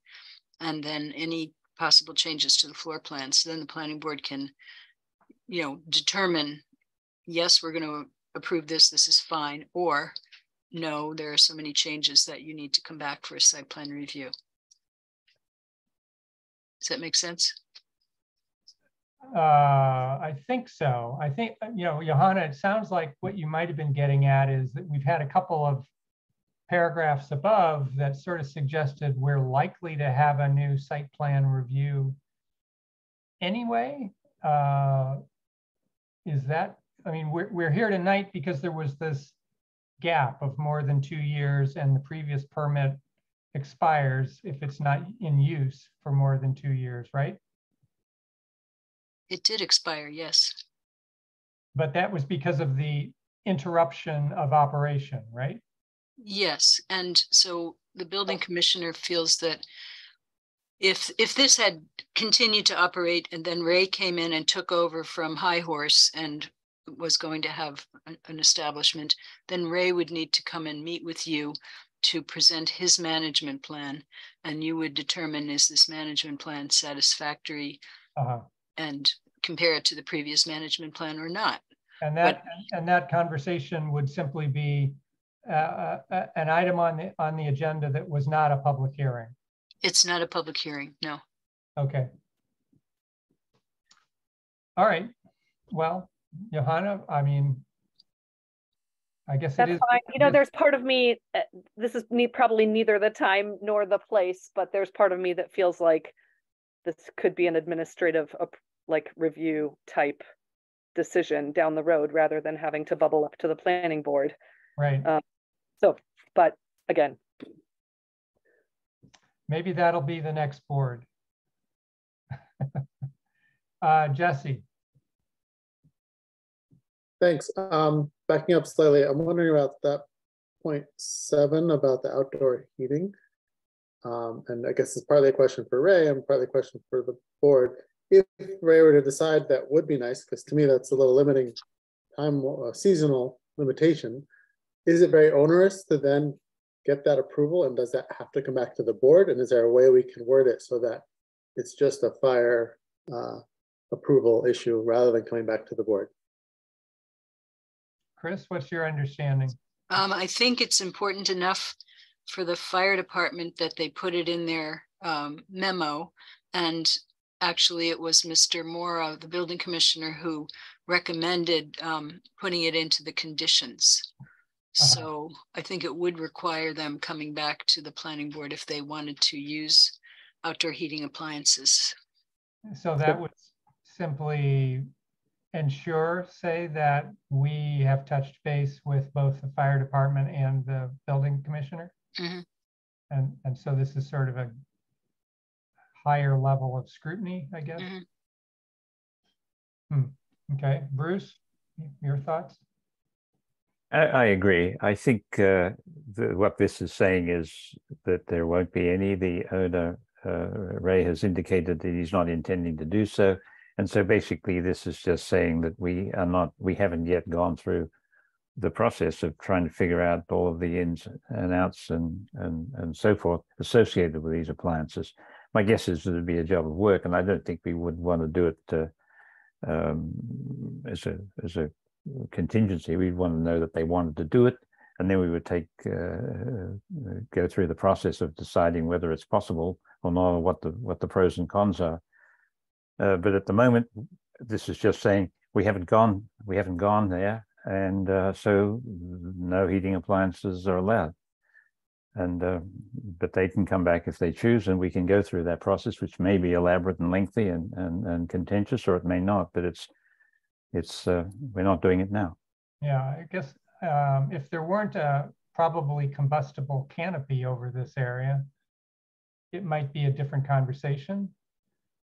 and then any possible changes to the floor plan. so then the planning board can, you know, determine, yes, we're going to approve this, this is fine, or no, there are so many changes that you need to come back for a site plan review. Does that make sense? Uh, I think so. I think, you know, Johanna, it sounds like what you might have been getting at is that we've had a couple of paragraphs above that sort of suggested we're likely to have a new site plan review anyway. Uh, is that, I mean, we're, we're here tonight because there was this gap of more than two years and the previous permit expires if it's not in use for more than two years, right? It did expire, yes. But that was because of the interruption of operation, right? Yes, and so the building commissioner feels that if, if this had continued to operate and then Ray came in and took over from High Horse and was going to have an, establishment, then Ray would need to come and meet with you to present his management plan. And you would determine, is this management plan satisfactory? Uh-huh. And compare it to the previous management plan or not. And that, and that conversation would simply be uh, an item on the, on the agenda that was not a public hearing. It's not a public hearing, no. Okay. All right. Well, Johanna, I mean, I guess it That's is. fine. You know, there's part of me, uh, this is me, probably neither the time nor the place, but there's part of me that feels like this could be an administrative, like review type decision down the road rather than having to bubble up to the planning board. Right. Uh, So, but again, Maybe that'll be the next board. Uh, Jesse, Thanks. Um, backing up slightly, I'm wondering about that point seven about the outdoor heating. Um, and I guess it's partly a question for Ray and partly a question for the board. If Ray were to decide that would be nice, because to me that's a little limiting time, uh, seasonal limitation. Is it very onerous to then get that approval and does that have to come back to the board? And is there a way we can word it so that it's just a fire uh, approval issue rather than coming back to the board? Chris, what's your understanding? Um, I think it's important enough for the fire department that they put it in their um, memo. And actually, it was Mr. Morra, the building commissioner, who recommended um, putting it into the conditions. So I think it would require them coming back to the planning board if they wanted to use outdoor heating appliances. So that would simply ensure, say, that we have touched base with both the fire department and the building commissioner? Mhm. And, and so this is sort of a higher level of scrutiny, I guess? Mhm. Hmm, okay, Bruce, your thoughts? I, I agree. I think uh, the, what this is saying is that there won't be any. The owner, uh, Ray, has indicated that he's not intending to do so. And so basically, this is just saying that we are not, we haven't yet gone through the process of trying to figure out all of the ins and outs and, and, and so forth associated with these appliances. My guess is that it'd be a job of work, and I don't think we would want to do it uh, um, as a as a contingency. We'd want to know that they wanted to do it, and then we would take uh, uh, go through the process of deciding whether it's possible or not, or what the what the pros and cons are. Uh, but at the moment, this is just saying we haven't gone we haven't gone there, and uh, so no heating appliances are allowed. And uh, but they can come back if they choose, and we can go through that process, which may be elaborate and lengthy and and, and contentious, or it may not. But it's it's uh, we're not doing it now. Yeah, I guess um, if there weren't a probably combustible canopy over this area, it might be a different conversation.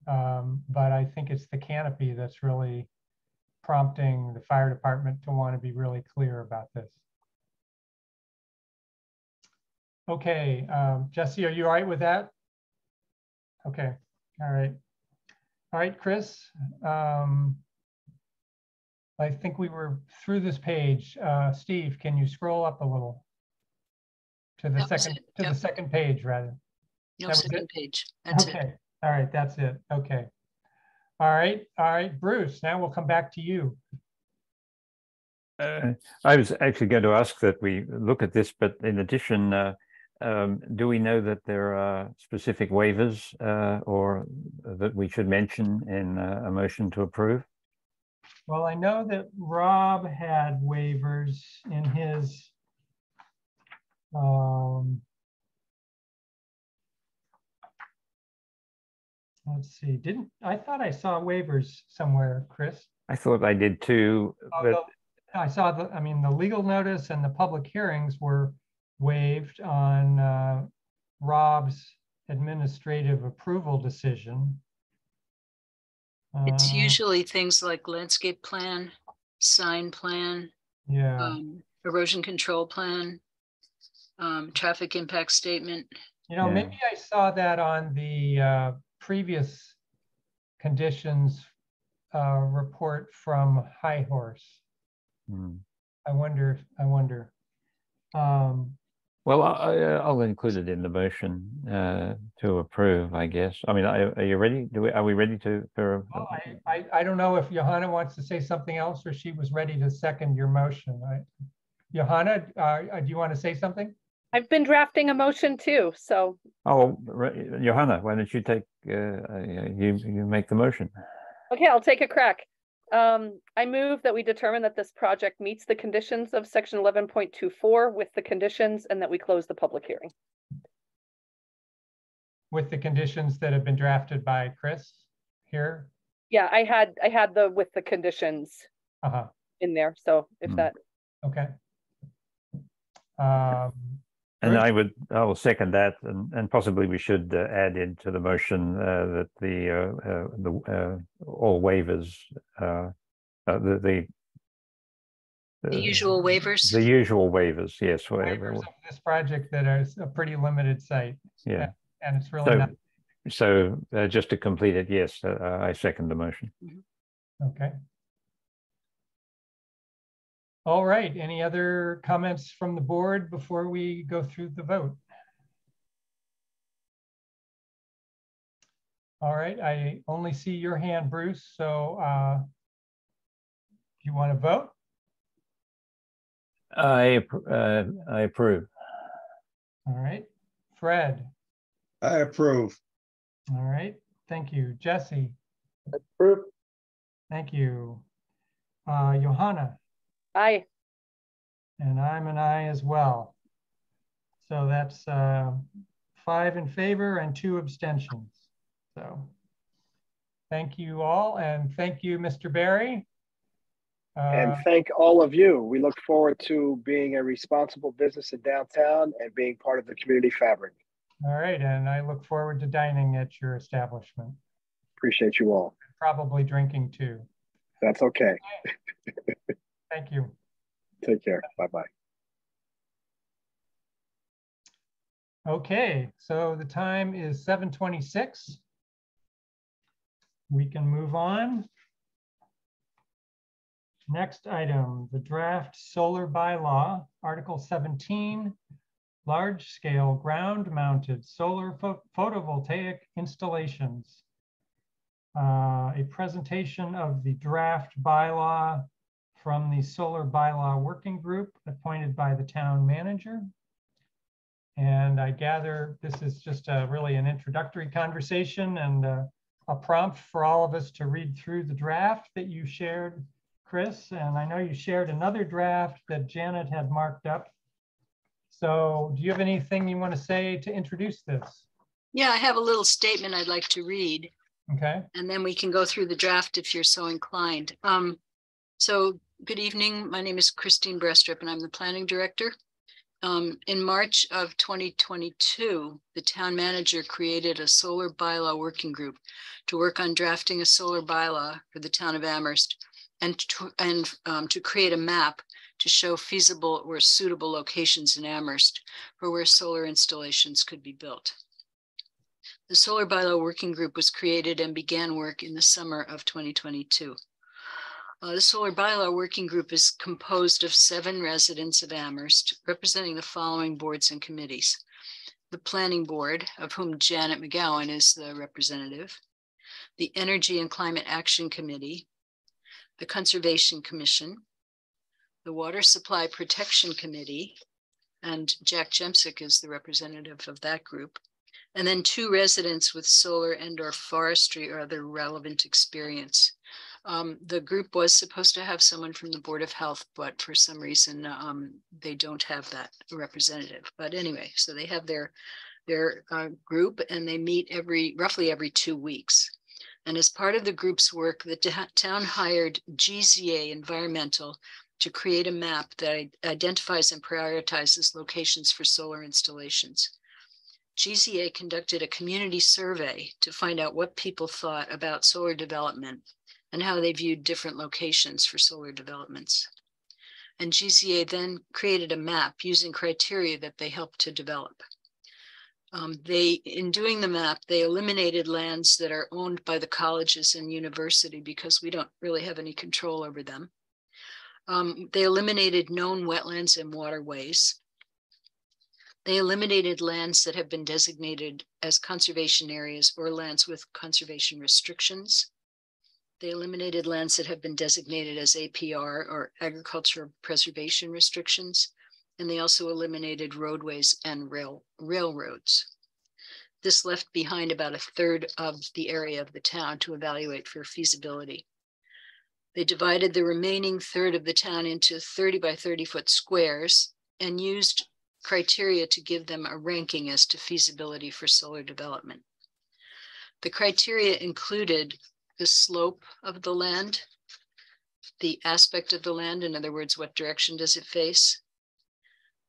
Um, but I think it's the canopy that's really prompting the fire department to want to be really clear about this. Okay, um, Jesse, are you all right with that? Okay, all right. All right, Chris. Um, I think we were through this page. Uh, Steve, can you scroll up a little? To the That second, it, to the second page, rather. No That second page. That's it. Okay, all right, that's it. Okay. All right, all right, Bruce, now we'll come back to you. Uh, I was actually going to ask that we look at this, but in addition, uh, um, do we know that there are specific waivers uh, or that we should mention in uh, a motion to approve? Well, I know that Rob had waivers in his um, let's see, didn't, I thought I saw waivers somewhere, Chris. I thought I did too, but I saw the, I mean, the legal notice and the public hearings were waived on uh, Rob's administrative approval decision. It's Uh, usually things like landscape plan, sign plan, Yeah, um, erosion control plan, um, traffic impact statement. you know, yeah. maybe I saw that on the uh, previous conditions uh, report from High Horse. hmm. I wonder, I wonder. Um, well, I, I- I'll include it in the motion uh, to approve, I guess. I mean, are, are you ready? Do we, are we ready to, for? Well, I, I, I don't know if Johanna wants to say something else or she was ready to second your motion. I- Johanna, uh, uh, do you want to say something? I've been drafting a motion too, so Oh, Johanna, why don't you take, uh, uh, you, you make the motion? Okay, I'll take a crack. Um, I move that we determine that this project meets the conditions of section eleven point two four with the conditions and that we close the public hearing. With the conditions that have been drafted by Chris here? Yeah, I had, I had the with the conditions Uh-huh, in there, so if Hmm. that, okay. Um, And Bruce? I would, I will second that, and, and possibly we should uh, add into the motion uh, that the, uh, uh, the, uh, all waivers, uh, uh, the, the. The uh, usual waivers. The usual waivers, yes, whatever, waivers of this project that is a pretty limited site yeah. and it's really So, not, so uh, just to complete it, yes, uh, I second the motion. okay. All right, any other comments from the board before we go through the vote? All right, I only see your hand, Bruce, so uh, you want to vote? I, uh, I approve. All right, Fred, I approve. all right, thank you. Jesse, I Approve. thank you. Uh, Johanna, I, and I'm an I as well. So that's uh, five in favor and two abstentions. So thank you all, and thank you, Mr. Barry. And Uh, thank all of you. We look forward to being a responsible business in downtown and being part of the community fabric. All right, and I look forward to dining at your establishment, Appreciate you all. probably drinking too. That's okay. Thank you. Take care. Bye bye. Okay, so the time is 7:26. We can move on. Next item, the draft solar bylaw, Article 17, large-scale ground-mounted solar pho- photovoltaic installations. Uh, A presentation of the draft bylaw from the Solar Bylaw Working Group appointed by the town manager. And I gather this is just a really an introductory conversation and uh, a prompt for all of us to read through the draft that you shared, Chris. And I know you shared another draft that Janet had marked up. So do you have anything you want to say to introduce this? Yeah, I have a little statement I'd like to read. Okay, and then we can go through the draft if you're so inclined. Um, so good evening. My name is Christine Brestrup and I'm the planning director. Um, in March of 2022, the town manager created a solar bylaw working group to work on drafting a solar bylaw for the town of Amherst and to, and um, to create a map to show feasible or suitable locations in Amherst for where solar installations could be built. The Solar Bylaw Working Group was created and began work in the summer of 2022. Uh, the Solar Bylaw Working Group is composed of seven residents of Amherst, representing the following boards and committees. The Planning Board, of whom Janet McGowan is the representative, the Energy and Climate Action Committee, the Conservation Commission, the Water Supply Protection Committee, and Jack Jemsek is the representative of that group, and then two residents with solar and or forestry or other relevant experience. Um, the group was supposed to have someone from the Board of Health, but for some reason um, they don't have that representative. But anyway, so they have their their uh, group and they meet every roughly every two weeks. And as part of the group's work, the town hired GZA Environmental to create a map that identifies and prioritizes locations for solar installations. GZA conducted a community survey to find out what people thought about solar development and how they viewed different locations for solar developments. And GZA then created a map using criteria that they helped to develop. Um, they, in doing the map, they eliminated lands that are owned by the colleges and university because we don't really have any control over them. Um, they eliminated known wetlands and waterways. They eliminated lands that have been designated as conservation areas or lands with conservation restrictions. They eliminated lands that have been designated as APR or agricultural preservation restrictions. And they also eliminated roadways and rail, railroads. This left behind about a third of the area of the town to evaluate for feasibility. They divided the remaining third of the town into 30 by 30 foot squares and used criteria to give them a ranking as to feasibility for solar development. The criteria included the slope of the land, the aspect of the land, in other words, what direction does it face,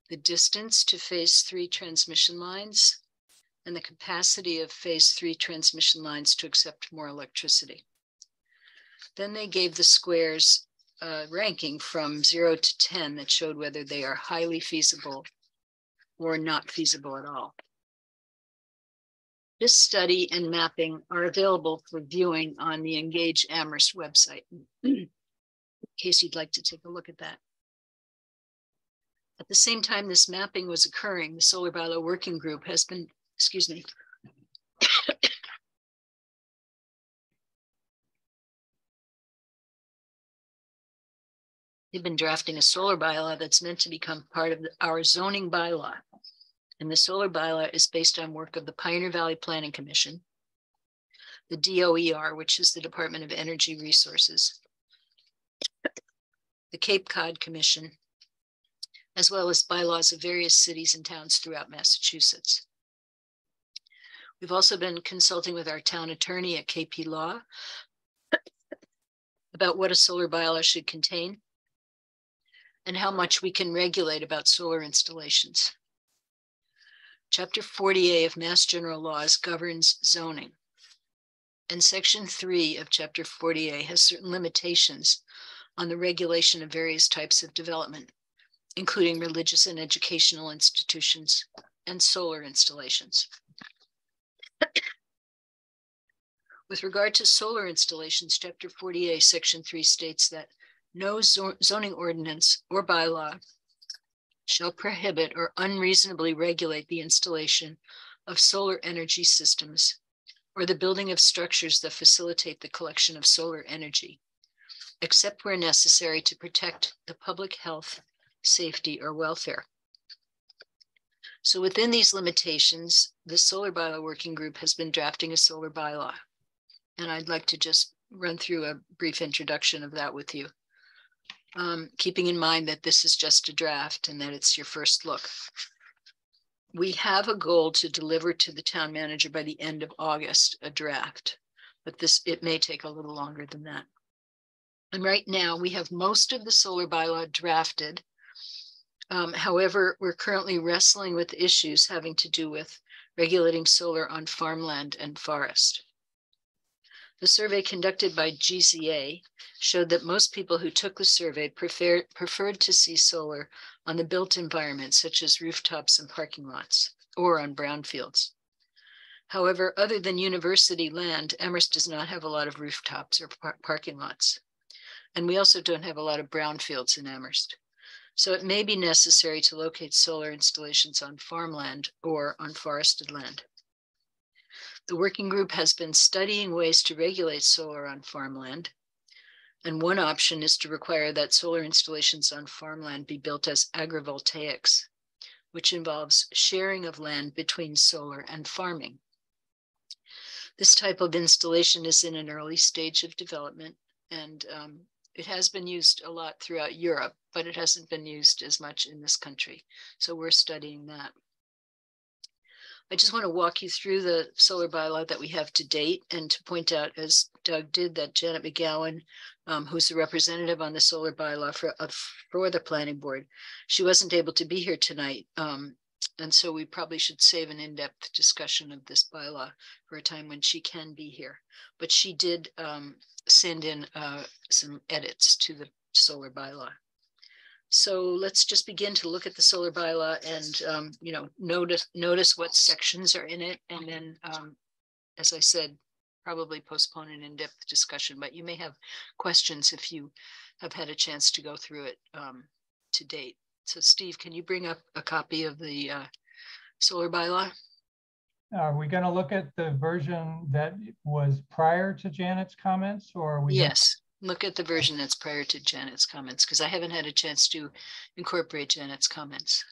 the distance to phase three transmission lines, and the capacity of phase three transmission lines to accept more electricity. Then they gave the squares a ranking from zero to 10 that showed whether they are highly feasible or not feasible at all. This study and mapping are available for viewing on the Engage Amherst website, in case you'd like to take a look at that. At the same time this mapping was occurring, the Solar Bylaw Working Group has been, excuse me, They've been drafting a solar bylaw that's meant to become part of the, our zoning bylaw. And the solar bylaw is based on work of the Pioneer Valley Planning Commission, the DOER, which is the Department of Energy Resources, the Cape Cod Commission, as well as bylaws of various cities and towns throughout Massachusetts. We've also been consulting with our town attorney at KP Law about what a solar bylaw should contain and how much we can regulate about solar installations. Chapter 40A of Mass General Laws governs zoning. And Section 3 of Chapter 40A has certain limitations on the regulation of various types of development, including religious and educational institutions and solar installations. With regard to solar installations, Chapter 40A, Section 3 states that no zoning ordinance or bylaw shall prohibit or unreasonably regulate the installation of solar energy systems or the building of structures that facilitate the collection of solar energy, except where necessary to protect the public health, safety, or welfare. So within these limitations, the Solar Bylaw Working Group has been drafting a solar bylaw. And I'd like to just run through a brief introduction of that with you um, keeping in mind that this is just a draft and that it's your first look. We have a goal to deliver to the town manager by the end of August, a draft, but this, it may take a little longer than that. And right now we have most of the solar bylaw drafted. Um, however, we're currently wrestling with issues having to do with regulating solar on farmland and forest. The survey conducted by GZA showed that most people who took the survey prefer, preferred to see solar on the built environment, such as rooftops and parking lots, or on brownfields. However, other than university land, Amherst does not have a lot of rooftops or par parking lots. And we also don't have a lot of brownfields in Amherst. So it may be necessary to locate solar installations on farmland or on forested land. The working group has been studying ways to regulate solar on farmland. And one option is to require that solar installations on farmland be built as agrivoltaics, which involves sharing of land between solar and farming. This type of installation is in an early stage of development and um, it has been used a lot throughout Europe, but it hasn't been used as much in this country. So we're studying that. I just want to walk you through the solar bylaw that we have to date and to point out, as Doug did, that Janet McGowan, um, who's the representative on the solar bylaw for, uh, for the planning board, she wasn't able to be here tonight. Um, and so we probably should save an in-depth discussion of this bylaw for a time when she can be here. But she did um, send in uh, some edits to the solar bylaw. So let's just begin to look at the solar bylaw and, um, you know, notice, notice what sections are in it. And then, um, as I said, probably postpone an in-depth discussion, but you may have questions if you have had a chance to go through it um, to date. So Steve, can you bring up a copy of the uh, solar bylaw? Are we going to look at the version that was prior to Janet's comments or? Are we Yes, look at the version that's prior to Janet's comments, because I haven't had a chance to incorporate Janet's comments.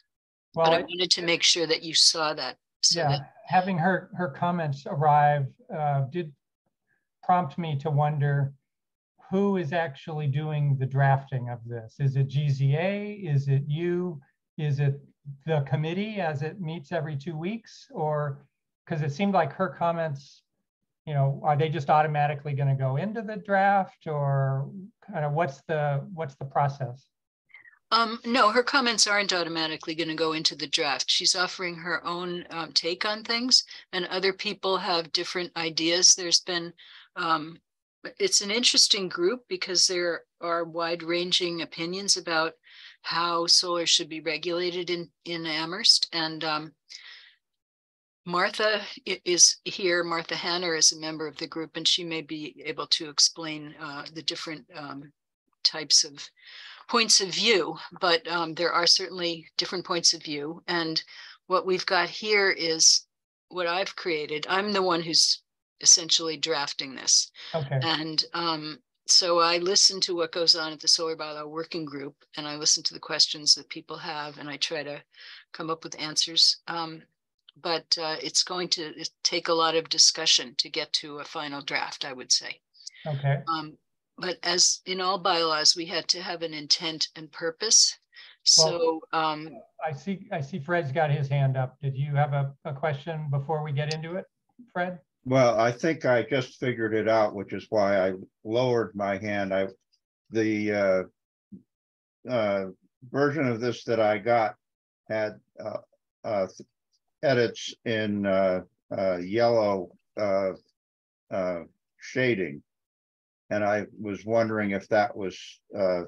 But I wanted to make sure that you saw that. so yeah, that- having her, her comments arrive uh, did prompt me to wonder who is actually doing the drafting of this? Is it GZA? Is it you? Is it the committee as it meets every two weeks? Or, because it seemed like her comments, you know, are they just automatically going to go into the draft or kind of what's the, what's the process? Um, no, her comments aren't automatically going to go into the draft. She's offering her own um, take on things, and other people have different ideas. There's been, um, it's an interesting group because there are wide-ranging opinions about how solar should be regulated in in Amherst, and um, Martha is here. Martha Hanner is a member of the group, and she may be able to explain uh, the different um, types of points of view, but um, there are certainly different points of view. And what we've got here is what I've created. I'm the one who's essentially drafting this. Okay, And um, so I listen to what goes on at the Solar Bylaw Working Group and I listen to the questions that people have and I try to come up with answers. Um, but uh, it's going to take a lot of discussion to get to a final draft, I would say. okay. Um, but as in all bylaws, we had to have an intent and purpose. So, um, I see, I see Fred's got his hand up. Did you have a, a question before we get into it, Fred? Well, I think I just figured it out, which is why I lowered my hand. I, the uh, uh, version of this that I got had uh, uh, edits in uh, uh, yellow uh, uh, shading. And I was wondering if that was uh,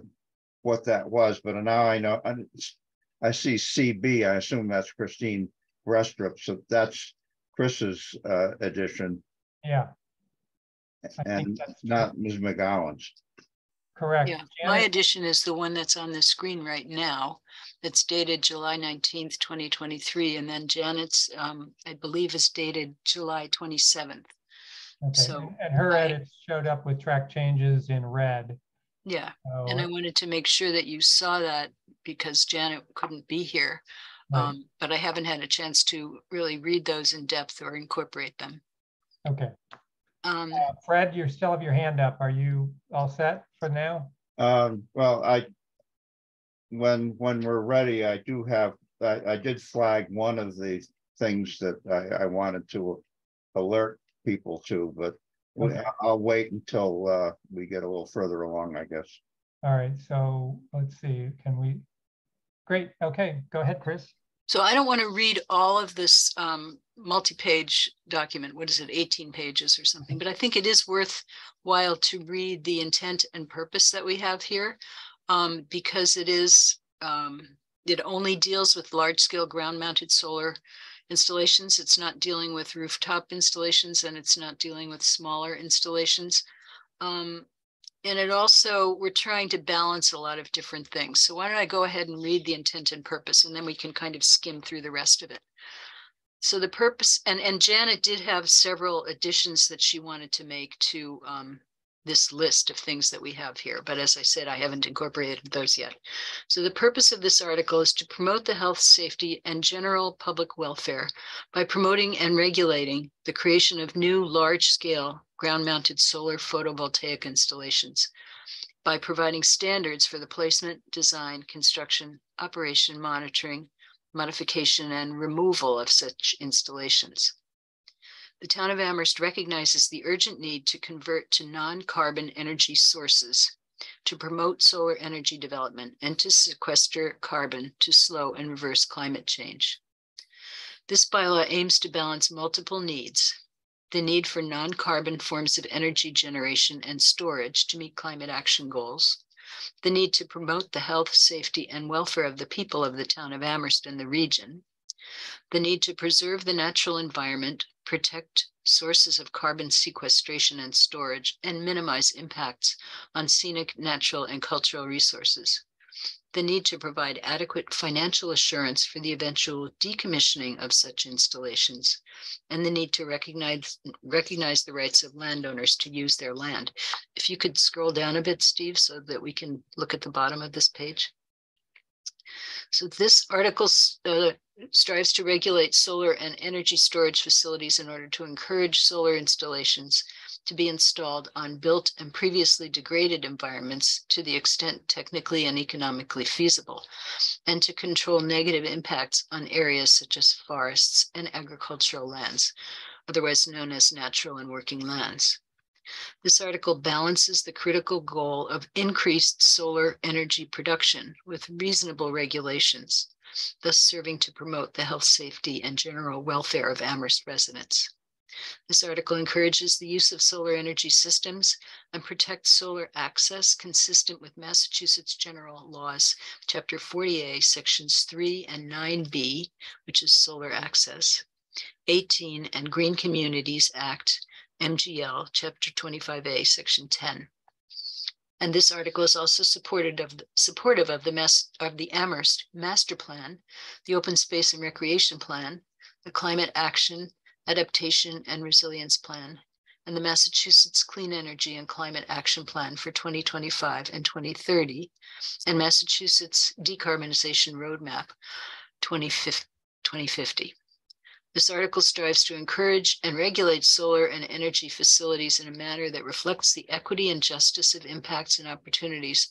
what that was, but now I know, I- see CB, I assume that's Christine Brestrup, so that's Chris's uh, edition Yeah, I and not Ms. McGowan's. Correct. yeah, my edition is the one that's on the screen right now. That's dated July nineteenth, twenty twenty-three, and then Janet's, um, I believe is dated July twenty-seventh. Okay, so And her I- edits showed up with track changes in red. Yeah, so- and I wanted to make sure that you saw that because Janet couldn't be here. Right. Um, but I haven't had a chance to really read those in depth or incorporate them. Okay, Um, Uh, Fred, you still have your hand up. Are you all set for now? Um, well, I, when, when we're ready, I do have, I, I did flag one of the things that I, I wanted to alert people to, but we- Okay. I'll wait until, uh, we get a little further along, I guess. All right, so let's see, can we? Great, okay, go ahead, Chris. So I don't want to read all of this um, multi-page document. What is it, 18 pages or something? But I think it is worthwhile to read the intent and purpose that we have here um, because it is, um, it only deals with large-scale ground-mounted solar installations. It's not dealing with rooftop installations and it's not dealing with smaller installations. Um, and it also, we're trying to balance a lot of different things. So why don't I go ahead and read the intent and purpose, and then we can kind of skim through the rest of it. So the purpose, and, and Janet did have several additions that she wanted to make to um, this list of things that we have here. But as I said, I haven't incorporated those yet. So the purpose of this article is to promote the health, safety, and general public welfare by promoting and regulating the creation of new large-scale ground-mounted solar photovoltaic installations by providing standards for the placement, design, construction, operation, monitoring, modification, and removal of such installations the town of Amherst recognizes the urgent need to convert to non-carbon energy sources to promote solar energy development and to sequester carbon to slow and reverse climate change. This bylaw aims to balance multiple needs, the need for non-carbon forms of energy generation and storage to meet climate action goals, the need to promote the health, safety, and welfare of the people of the town of Amherst and the region, the need to preserve the natural environment, protect sources of carbon sequestration and storage, and minimize impacts on scenic, natural, and cultural resources. The need to provide adequate financial assurance for the eventual decommissioning of such installations, and the need to recognize, recognize the rights of landowners to use their land. If you could scroll down a bit, Steve, so that we can look at the bottom of this page. So this article uh, strives to regulate solar and energy storage facilities in order to encourage solar installations to be installed on built and previously degraded environments to the extent technically and economically feasible, and to control negative impacts on areas such as forests and agricultural lands, otherwise known as natural and working lands. This article balances the critical goal of increased solar energy production with reasonable regulations, thus serving to promote the health, safety, and general welfare of Amherst residents. This article encourages the use of solar energy systems and protects solar access consistent with Massachusetts General Laws, Chapter 40A, Sections 3 and 9B, which is solar access, 18, and Green Communities Act, MGL, Chapter 25A, Section 10. And this article is also supported of the, supportive of the mass, of the Amherst Master Plan, the Open Space and Recreation Plan, the Climate Action, Adaptation and Resilience Plan, and the Massachusetts Clean Energy and Climate Action Plan for 2025 and 2030, and Massachusetts Decarbonization Roadmap 2050. This article strives to encourage and regulate solar and energy facilities in a manner that reflects the equity and justice of impacts and opportunities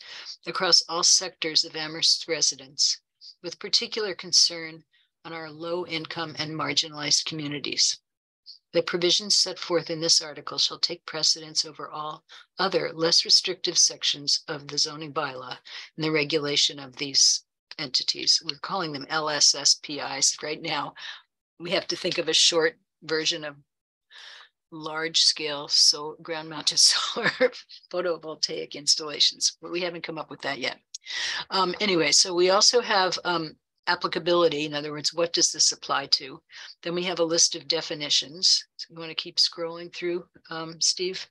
across all sectors of Amherst residents, with particular concern on our low income and marginalized communities. The provisions set forth in this article shall take precedence over all other less restrictive sections of the zoning bylaw and the regulation of these entities. We're calling them LSSPIs right now we have to think of a short version of large scale so ground mounted solar photovoltaic installations, but we haven't come up with that yet. Um, anyway, so we also have um, applicability. In other words, what does this apply to? Then we have a list of definitions. So you want to keep scrolling through, um, Steve?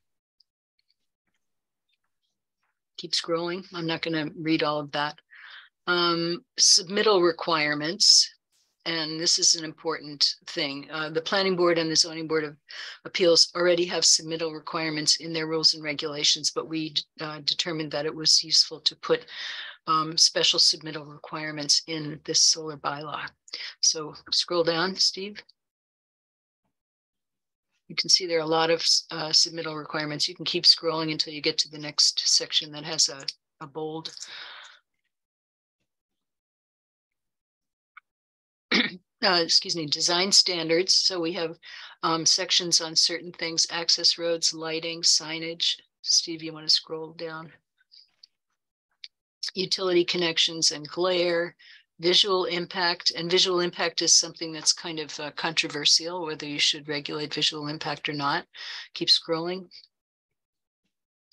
Keep scrolling. I'm not going to read all of that. Um, submittal requirements and this is an important thing. Uh, the planning board and the zoning board of appeals already have submittal requirements in their rules and regulations, but we uh, determined that it was useful to put um, special submittal requirements in this solar bylaw. So scroll down, Steve. You can see there are a lot of uh, submittal requirements. You can keep scrolling until you get to the next section that has a, a bold uh, excuse me, design standards. So we have um, sections on certain things, access roads, lighting, signage. Steve, you want to scroll down? Utility connections and glare, visual impact, and visual impact is something that's kind of uh, controversial, whether you should regulate visual impact or not. Keep scrolling.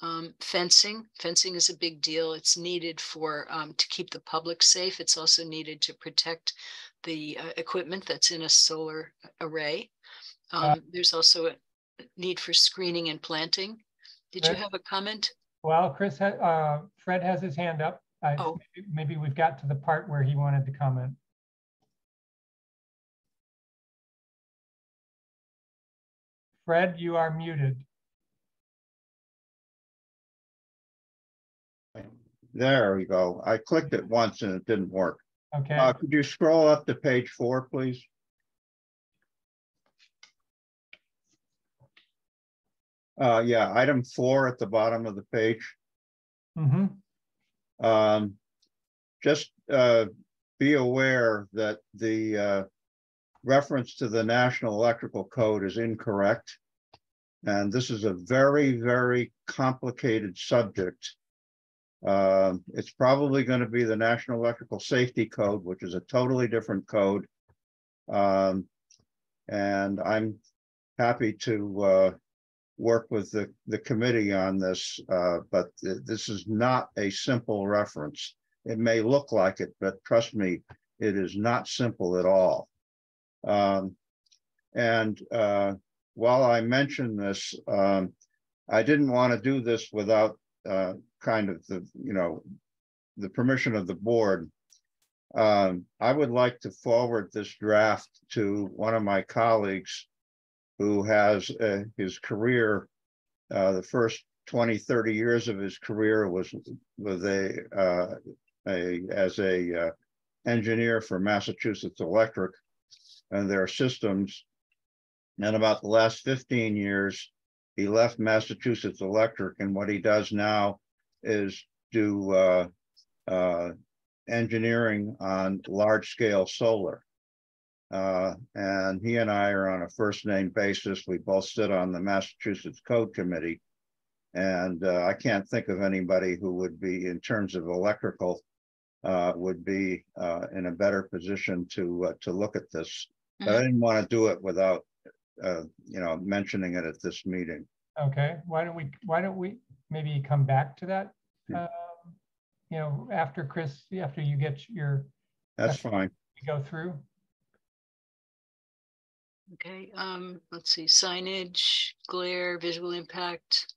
Um, fencing, fencing is a big deal. It's needed for um, to keep the public safe. It's also needed to protect the uh, equipment that's in a solar array. Uh, Um, there's also a need for screening and planting. Did you have a comment? Well, Chris, ha- uh, Fred has his hand up. I- Oh. maybe- Maybe we've got to the part where he wanted to comment. Fred, you are muted. There we go. I clicked it once and it didn't work. Okay, Uh, could you scroll up to page four, please? Uh, yeah, item four at the bottom of the page. hmm Um, just, uh, be aware that the, uh, reference to the National Electrical Code is incorrect. And this is a very, very complicated subject. Um, it's probably going to be the National Electrical Safety Code, which is a totally different code. Um, and I'm happy to, uh, work with the, the committee on this, uh, but th- this is not a simple reference. It may look like it, but trust me, it is not simple at all. Um, and, uh, while I mention this, um, I didn't want to do this without, uh, kind of the, you know, the permission of the board. Um, I would like to forward this draft to one of my colleagues who has, uh, his career, uh, the first 20, 30 years of his career was with a, uh, a, as a, uh, engineer for Massachusetts Electric and their systems. And about the last fifteen years, he left Massachusetts Electric and what he does now is do, uh, uh, engineering on large scale solar. Uh, and he and I are on a first name basis. We both sit on the Massachusetts Code Committee. And uh, I can't think of anybody who would be, in terms of electrical, uh, would be uh, in a better position to uh, to look at this. But I Mhm. didn't want to do it without, uh, you know, mentioning it at this meeting. okay. Why don't we, why don't we maybe come back to that? Um, You know, after Chris, after you get your, That's fine. go through? Okay, um, let's see, signage, glare, visual impact,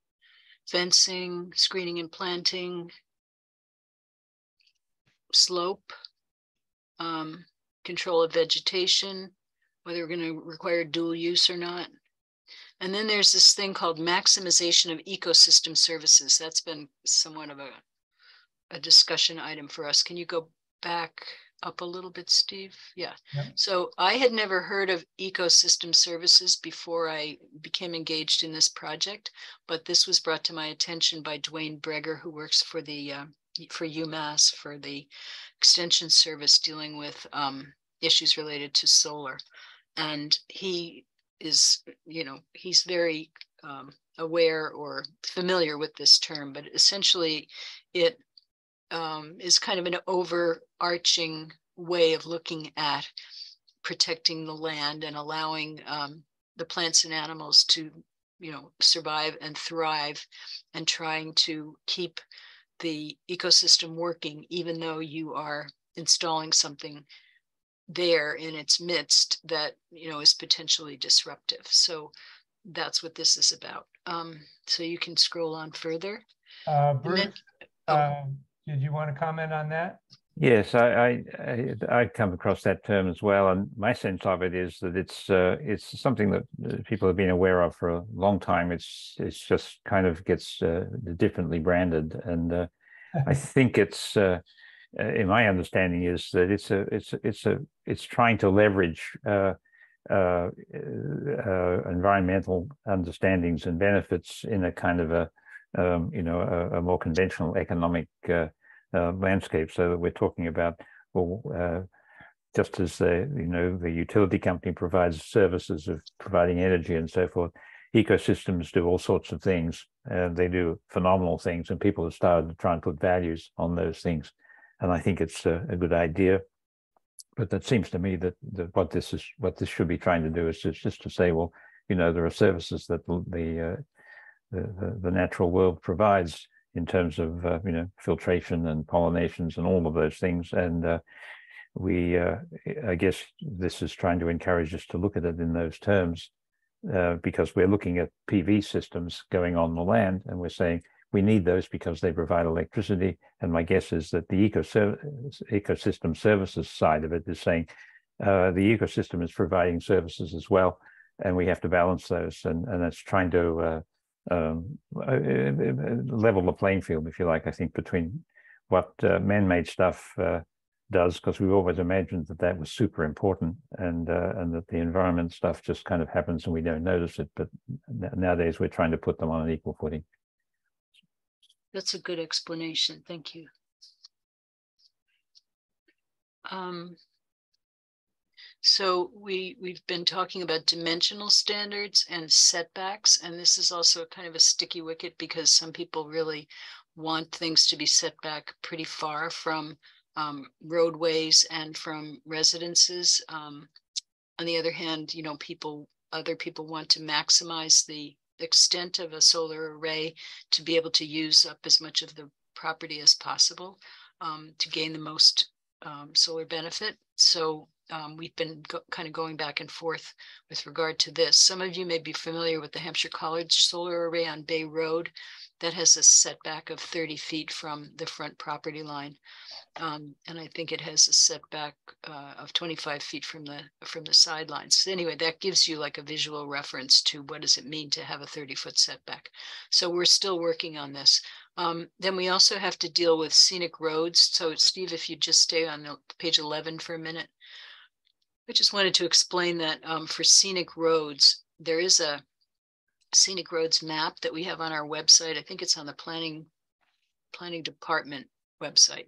fencing, screening and planting, slope, um, control of vegetation, whether we're gonna require dual use or not. And then there's this thing called maximization of ecosystem services. That's been somewhat of a a discussion item for us. Can you go back up a little bit, Steve? Yeah. Yep. So I had never heard of ecosystem services before I became engaged in this project, but this was brought to my attention by Dwayne Breger, who works for the uh, for UMass for the extension service dealing with um, issues related to solar, and he is, you know, he's very um, aware or familiar with this term, but essentially, it um, is kind of an overarching way of looking at protecting the land and allowing um, the plants and animals to, you know, survive and thrive, and trying to keep the ecosystem working, even though you are installing something there in its midst that you know is potentially disruptive. So that's what this is about. Um, so you can scroll on further. Uh, And then- oh. um, did you want to comment on that? Yes, I, I, I, come across that term as well, and my sense of it is that it's, uh, it's something that uh, people have been aware of for a long time. It's, it's just kind of gets uh, differently branded, and uh, I think it's, uh, uh, in my understanding, is that it's a, it's, a- it's a, it's trying to leverage uh, uh, uh, environmental understandings and benefits in a kind of a, um, you know, a, a more conventional economic uh, uh, landscape. So we're talking about, well, uh, just as the, you know, the utility company provides services of providing energy and so forth, ecosystems do all sorts of things. and they do phenomenal things, and people have started to try and put values on those things. And I think it's a, a good idea. but that seems to me that, that what this is, what this should be trying to do is just, just to say, well, you know, there are services that the, the, uh, the, the, natural world provides in terms of, uh, you know, filtration and pollinations and all of those things. And uh, we, uh, I guess this is trying to encourage us to look at it in those terms uh, because we're looking at PV systems going on the land and we're saying we need those because they provide electricity. And my guess is that the eco ecosystem services side of it is saying uh, the ecosystem is providing services as well. And we have to balance those. And, and it's trying to uh, um, uh, level the playing field, if you like, I think, between what uh, man-made stuff uh, does, because we've always imagined that that was super important and uh, and that the environment stuff just kind of happens and we don't notice it. But nowadays we're trying to put them on an equal footing. That's a good explanation. Thank you. Um, so we we've been talking about dimensional standards and setbacks, and this is also kind of a sticky wicket because some people really want things to be set back pretty far from um, roadways and from residences. Um, on the other hand, you know, people other people want to maximize the extent of a solar array to be able to use up as much of the property as possible um, to gain the most um, solar benefit. So um, we've been kind of going back and forth with regard to this. Some of you may be familiar with the Hampshire College solar array on Bay Road that has a setback of 30 feet from the front property line. Um, and I think it has a setback uh, of 25 feet from the from the sidelines. So anyway, that gives you like a visual reference to what does it mean to have a 30 foot setback. So we're still working on this. Um, then we also have to deal with scenic roads. So Steve, if you just stay on the, page 11 for a minute. I just wanted to explain that um, for scenic roads, there is a scenic roads map that we have on our website. I think it's on the planning planning department website,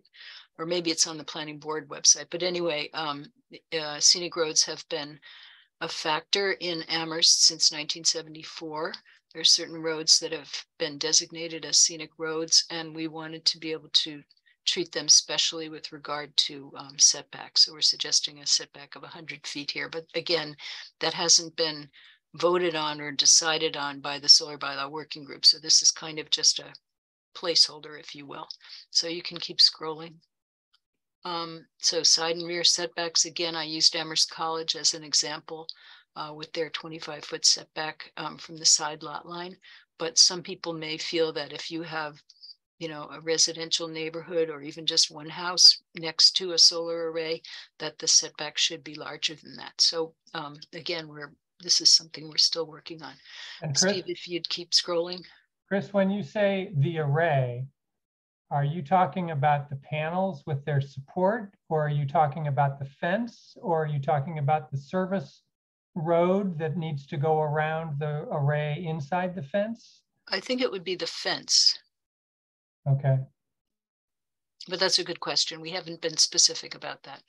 or maybe it's on the planning board website. But anyway, um, uh, scenic roads have been a factor in Amherst since 1974. There are certain roads that have been designated as scenic roads, and we wanted to be able to treat them specially with regard to um, setbacks. So we're suggesting a setback of 100 feet here. But again, that hasn't been voted on or decided on by the solar bylaw working group. So this is kind of just a placeholder, if you will. So you can keep scrolling. Um, so side and rear setbacks, again, I used Amherst College as an example uh, with their 25 foot setback um, from the side lot line. But some people may feel that if you have you know, a residential neighborhood or even just one house next to a solar array, that the setback should be larger than that. So um, again, we're this is something we're still working on. And Chris, Steve, if you'd keep scrolling. Chris, when you say the array, are you talking about the panels with their support, or are you talking about the fence, or are you talking about the service road that needs to go around the array inside the fence? I think it would be the fence. Okay. But that's a good question. We haven't been specific about that.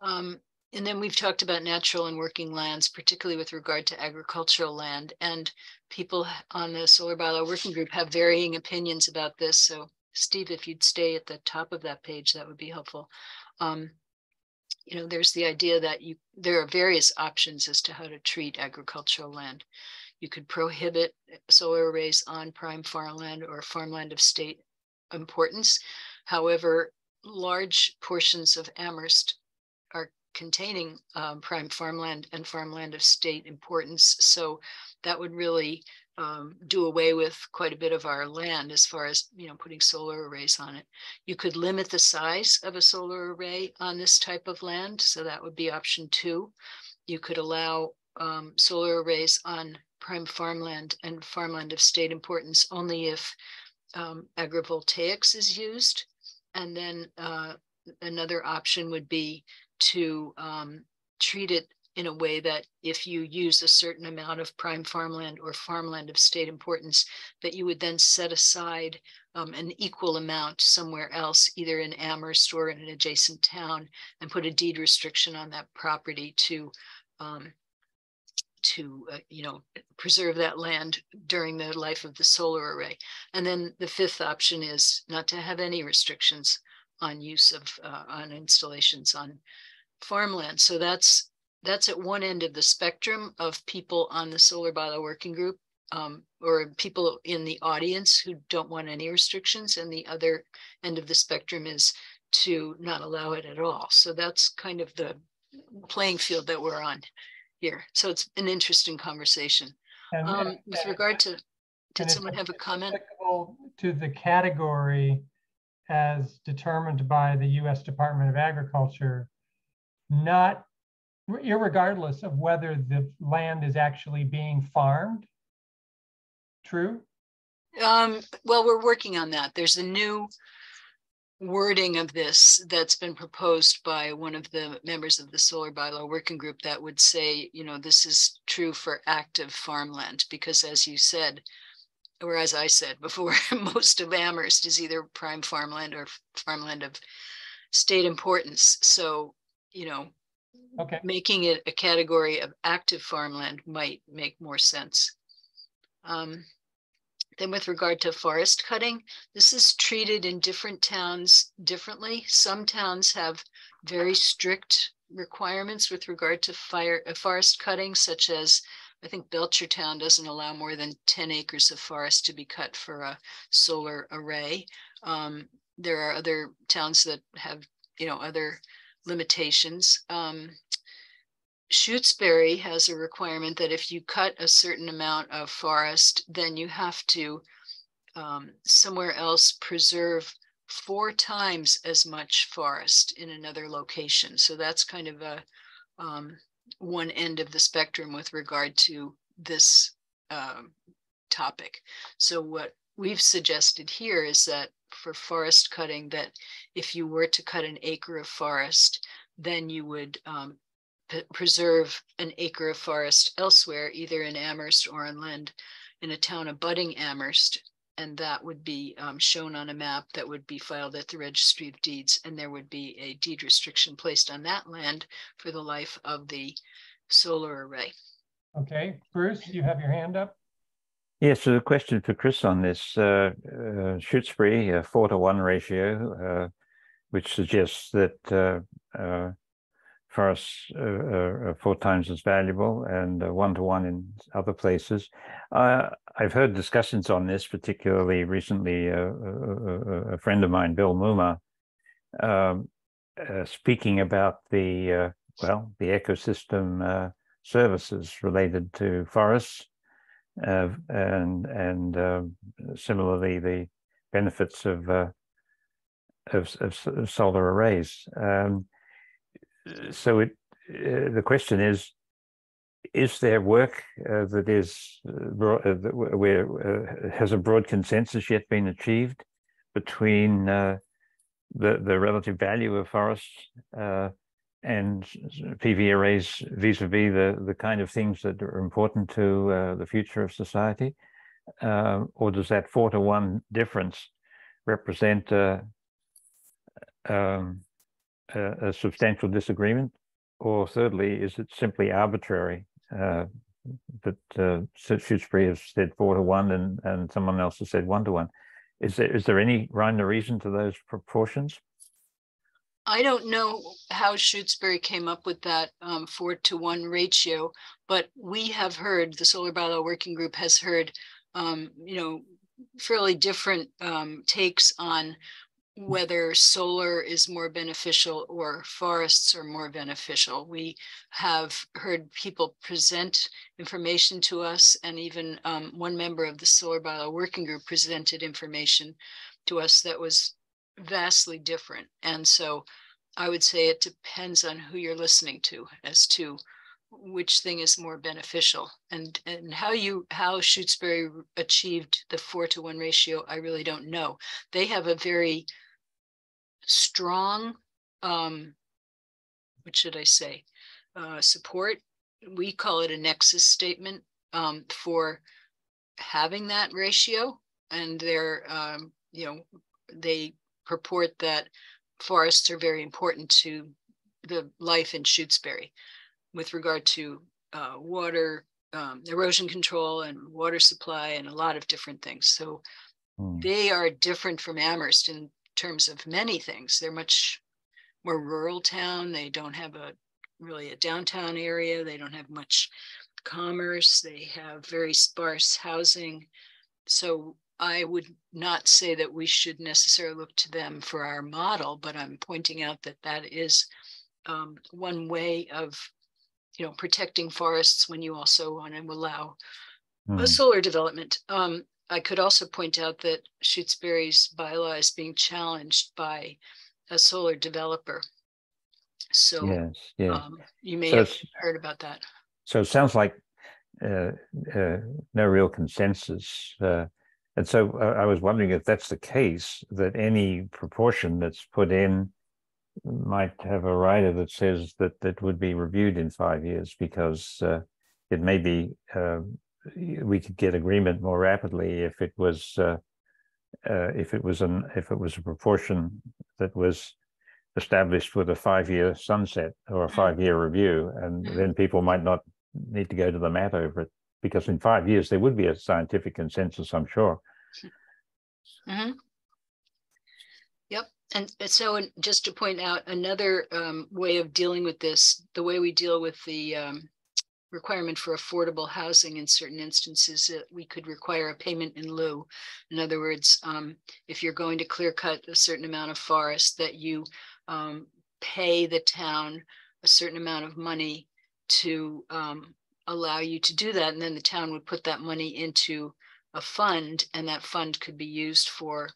Um, and then we've talked about natural and working lands, particularly with regard to agricultural land. And people on the Solar Bylaw Working Group have varying opinions about this. So Steve, if you'd stay at the top of that page, that would be helpful. Um, you know, there's the idea that you there are various options as to how to treat agricultural land. You could prohibit solar arrays on prime farmland or farmland of state importance. However, large portions of Amherst are containing um, prime farmland and farmland of state importance. So that would really um, do away with quite a bit of our land as far as you know putting solar arrays on it. You could limit the size of a solar array on this type of land, so that would be option two. You could allow um, solar arrays on prime farmland and farmland of state importance only if um, agrivoltaics is used. And then uh, another option would be to um, treat it in a way that if you use a certain amount of prime farmland or farmland of state importance, that you would then set aside um, an equal amount somewhere else, either in Amherst or in an adjacent town, and put a deed restriction on that property to um, to uh, you know preserve that land during the life of the solar array and then the fifth option is not to have any restrictions on use of uh, on installations on farmland. So that's that's at one end of the spectrum of people on the solar bylaw working group um, or people in the audience who don't want any restrictions. And the other end of the spectrum is to not allow it at all. So that's kind of the playing field that we're on here. So it's an interesting conversation. Um, with regard to, did someone have a comment? To the category as determined by the US Department of Agriculture, not irregardless of whether the land is actually being farmed. True? Um, well, we're working on that. There's a new wording of this that's been proposed by one of the members of the solar bylaw working group that would say, you know, this is true for active farmland, because as you said, or as I said before, most of Amherst is either prime farmland or farmland of state importance. So, you know, Okay, making it a category of active farmland might make more sense. Um, then with regard to forest cutting, this is treated in different towns differently. Some towns have very strict requirements with regard to fire, uh, forest cutting, such as I think Belchertown doesn't allow more than ten acres of forest to be cut for a solar array. Um, there are other towns that have, you know, other limitations. Um, Shutesbury has a requirement that if you cut a certain amount of forest, then you have to um, somewhere else preserve four times as much forest in another location. So that's kind of a um, one end of the spectrum with regard to this um, topic. So what we've suggested here is that for forest cutting, that if you were to cut an acre of forest, then you would um, p- preserve an acre of forest elsewhere, either in Amherst or on land in a town abutting Amherst. And that would be um, shown on a map that would be filed at the registry of deeds. And there would be a deed restriction placed on that land for the life of the solar array. okay. Bruce, you have your hand up? Yes, so a question for Chris on this. Uh, uh, Shutesbury, a four to one ratio, uh, which suggests that uh, uh, forests uh, are four times as valuable and uh, one to one in other places. Uh, I've heard discussions on this, particularly recently. Uh, a, a- friend of mine, Bill Moomaw, um, uh, speaking about the uh, well, the ecosystem uh, services related to forests uh, and and um, similarly the benefits of uh, of, of, of solar arrays. Um, so it uh, the question is: Is there work uh, that is uh, uh, that where uh, has a broad consensus yet been achieved between the the relative value of forests and PV arrays vis-a-vis the the kind of things that are important to the future of society, or does that four to one difference represent um, a, a substantial disagreement, or thirdly, is it simply arbitrary uh, that uh, has said four to one and and someone else has said one to one? Is there is there any rhyme or reason to those proportions? I don't know how Shutesbury came up with that um, four to one ratio, but we have heard, the Solar Bylaw Working Group has heard, um, you know, fairly different um, takes on whether solar is more beneficial or forests are more beneficial. We have heard people present information to us and even um, one member of the Solar Bylaw Working Group presented information to us that was vastly different. And so I would say it depends on who you're listening to as to which thing is more beneficial and and how you how Shutesbury achieved the four to one ratio, I really don't know. They have a very strong um what should I say? Uh support. We call it a nexus statement um for having that ratio and they're um you know they purport that forests are very important to the life in Shutesbury with regard to uh, water um, erosion control and water supply and a lot of different things. So Hmm. they are different from Amherst in terms of many things. They're much more rural town. They don't have a really a downtown area. They don't have much commerce. They have very sparse housing. So I would not say that we should necessarily look to them for our model, but I'm pointing out that that is um, one way of, you know, protecting forests when you also want to allow a solar development. Um, I could also point out that Shutesbury's bylaw is being challenged by a solar developer. So Yes, yeah. um, you may So have heard about that. So it sounds like uh, uh, no real consensus. Uh, and so uh, I was wondering if that's the case, that any proportion that's put in might have a rider that says that that would be reviewed in five years because uh, it may be uh, we could get agreement more rapidly if it was uh, uh, if it was an if it was a proportion that was established with a five-year sunset or a five-year review, and Mhm. then people might not need to go to the mat over it because in five years there would be a scientific consensus, I'm sure. Mhm. Yep, and so and just to point out another um, way of dealing with this, the way we deal with the um, requirement for affordable housing in certain instances, that we could require a payment in lieu. In other words, um, if you're going to clear cut a certain amount of forest, that you um, pay the town a certain amount of money to um, allow you to do that, and then the town would put that money into a fund, and that fund could be used for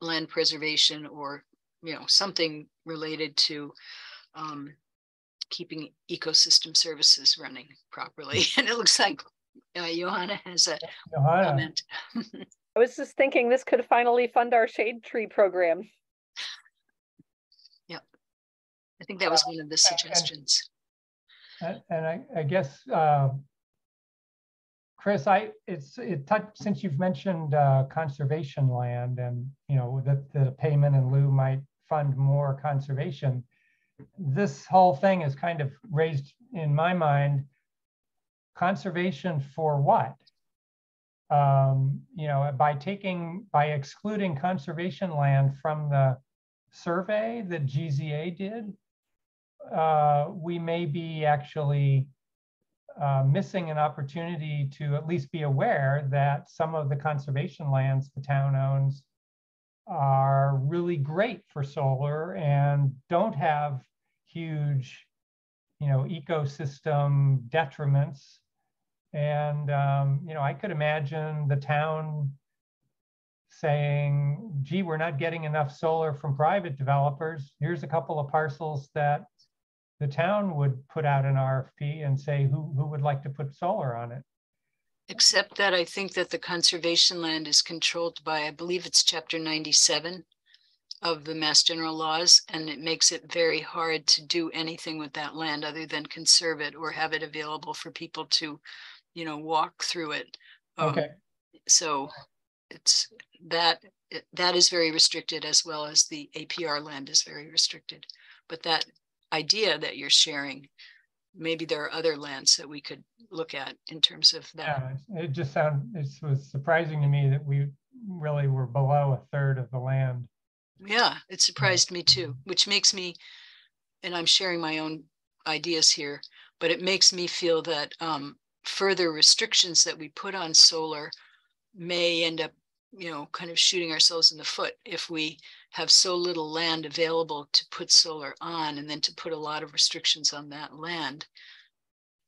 land preservation or, you know, something related to um, keeping ecosystem services running properly. And it looks like uh, Johanna has a Johanna, comment. I was just thinking this could finally fund our shade tree program. Yep. I think that was one of the suggestions. and and I, I guess, uh, Chris, I, it's, it, touch- since you've mentioned uh, conservation land and, you know, that the payment in lieu might fund more conservation, this whole thing is kind of raised in my mind, conservation for what? Um, you know, by taking, by excluding conservation land from the survey that GZA did, uh, we may be actually uh, missing an opportunity to at least be aware that some of the conservation lands the town owns are really great for solar and don't have huge, you know, ecosystem detriments. And, um, you know, I could imagine the town saying, gee, we're not getting enough solar from private developers. Here's a couple of parcels that the town would put out an RFP and say who, who would like to put solar on it. Except that I think that the conservation land is controlled by, I believe it's chapter ninety-seven of the Mass General laws, and it makes it very hard to do anything with that land other than conserve it or have it available for people to, you know, walk through it. Um, Okay, So it's that, that is very restricted as well as the APR land is very restricted. But that idea that you're sharing, maybe there are other lands that we could look at in terms of that. yeah, it just sounded, it was surprising to me that we really were below a third of the land. Yeah, it surprised me too, which makes me, and I'm sharing my own ideas here, but it makes me feel that um, further restrictions that we put on solar may end up, you know, kind of shooting ourselves in the foot if we have so little land available to put solar on and then to put a lot of restrictions on that land.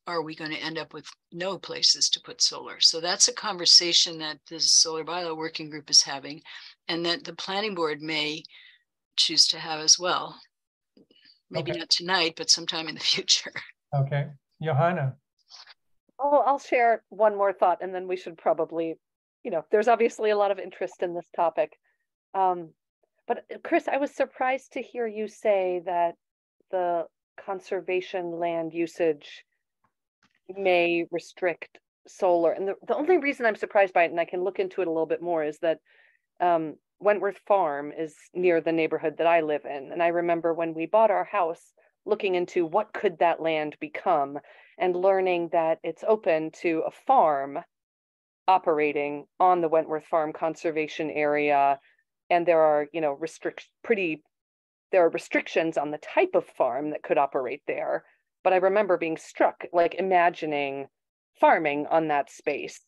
Are we going to end up with no places to put solar? So that's a conversation that the solar bylaw working group is having and that the planning board may choose to have as well. Maybe Okay. not tonight, but sometime in the future. Okay, Johanna, Oh, I'll share one more thought and then we should probably, you know, there's obviously a lot of interest in this topic. Um, but uh, Chris, I was surprised to hear you say that the conservation land usage may restrict solar. And the, the only reason I'm surprised by it, and I can look into it a little bit more, is that um, Wentworth Farm is near the neighborhood that I live in. And I remember when we bought our house, looking into what could that land become and learning that it's open to a farm operating on the Wentworth Farm Conservation Area. And there are, you know, restrict pretty, there are restrictions on the type of farm that could operate there. But I remember being struck, like imagining farming on that space.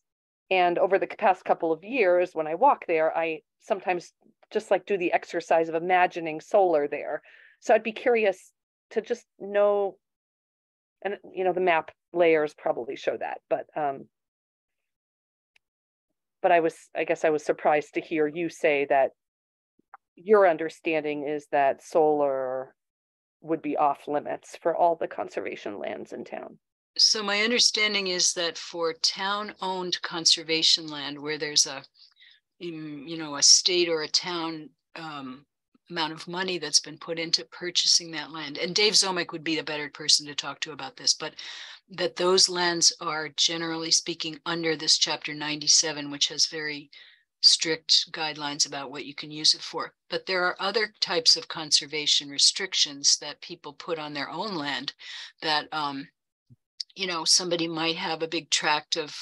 And over the past couple of years, when I walk there, I sometimes just like do the exercise of imagining solar there. So I'd be curious to just know, and you know, the map layers probably show that, but um, but I was, I guess I was surprised to hear you say that your understanding is that solar would be off limits for all the conservation lands in town. So my understanding is that for town-owned conservation land where there's a, you know, a state or a town um, amount of money that's been put into purchasing that land, and Dave Ziomek would be the better person to talk to about this, but that those lands are generally speaking under this chapter 97, which has very strict guidelines about what you can use it for. But there are other types of conservation restrictions that people put on their own land that, um, you know, somebody might have a big tract of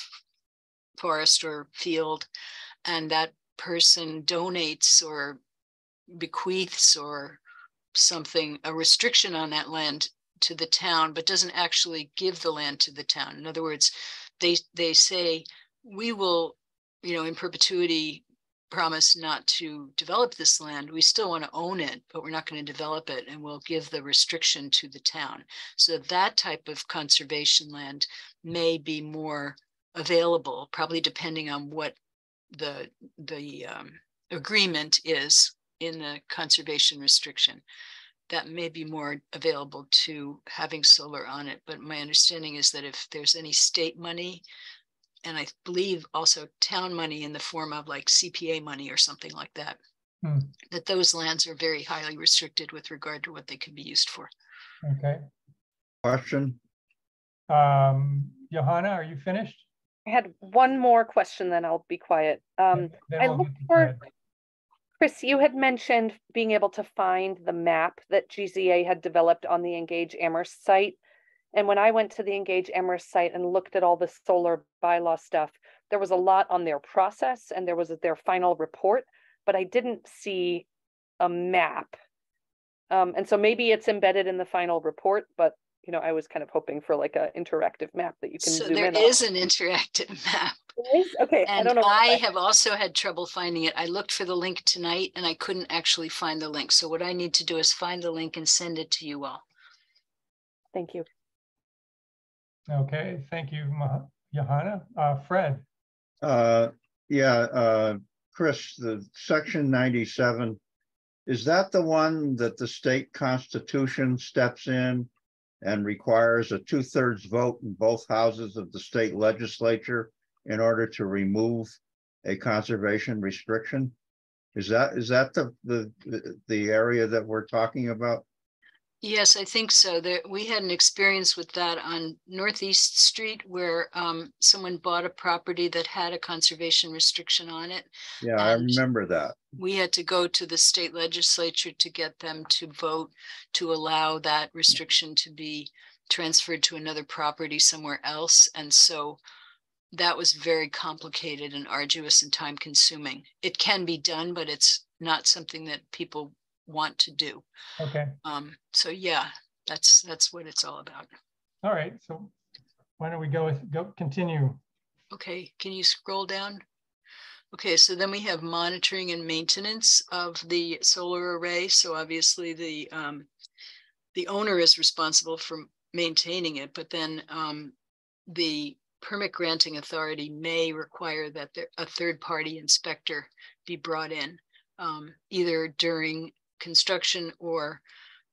forest or field and that person donates or bequeaths or something, a restriction on that land to the town, but doesn't actually give the land to the town. In other words, they they say we will you know, in perpetuity promise not to develop this land, we still want to own it, but we're not going to develop it and we'll give the restriction to the town. So that type of conservation land may be more available, probably depending on what the the um, agreement is in the conservation restriction. That may be more available to having solar on it. But my understanding is that if there's any state money and I believe also town money in the form of like CPA money or something like that. Hmm. That those lands are very highly restricted with regard to what they can be used for. Okay. Question? Um, Johanna, are you finished? I had one more question, then I'll be quiet. Um, I we'll looked for, Chris, you had mentioned being able to find the map that GZA had developed on the Engage Amherst site. And when I went to the Engage Amherst site and looked at all the solar bylaw stuff, there was a lot on their process and there was their final report, but I didn't see a map. Um, and so maybe it's embedded in the final report, but you know, I was kind of hoping for like an interactive map that you can So zoom there in on. is an interactive map. Is? Okay, I And don't know. I have also had trouble finding it. I looked for the link tonight and I couldn't actually find the link. So what I need to do is find the link and send it to you all. Thank you. Okay, thank you, Johanna. Uh, Fred, Uh, yeah, uh, Chris, the section ninety-seven, is that the one that the state constitution steps in and requires a two-thirds vote in both houses of the state legislature in order to remove a conservation restriction? Is that, is that the, the- the area that we're talking about? Yes, I think so. There, we had an experience with that on Northeast Street where um, someone bought a property that had a conservation restriction on it. Yeah, I remember that. We had to go to the state legislature to get them to vote to allow that restriction to be transferred to another property somewhere else. And so that was very complicated and arduous and time consuming. It can be done, but it's not something that people want to do. okay, Um, so yeah, that's, that's what it's all about. all right, so why don't we go, with go, continue? Okay, can you scroll down? Okay, so then we have monitoring and maintenance of the solar array. So obviously the, um, the owner is responsible for maintaining it, but then, um, the permit granting authority may require that there, a third-party inspector be brought in, um, either during construction or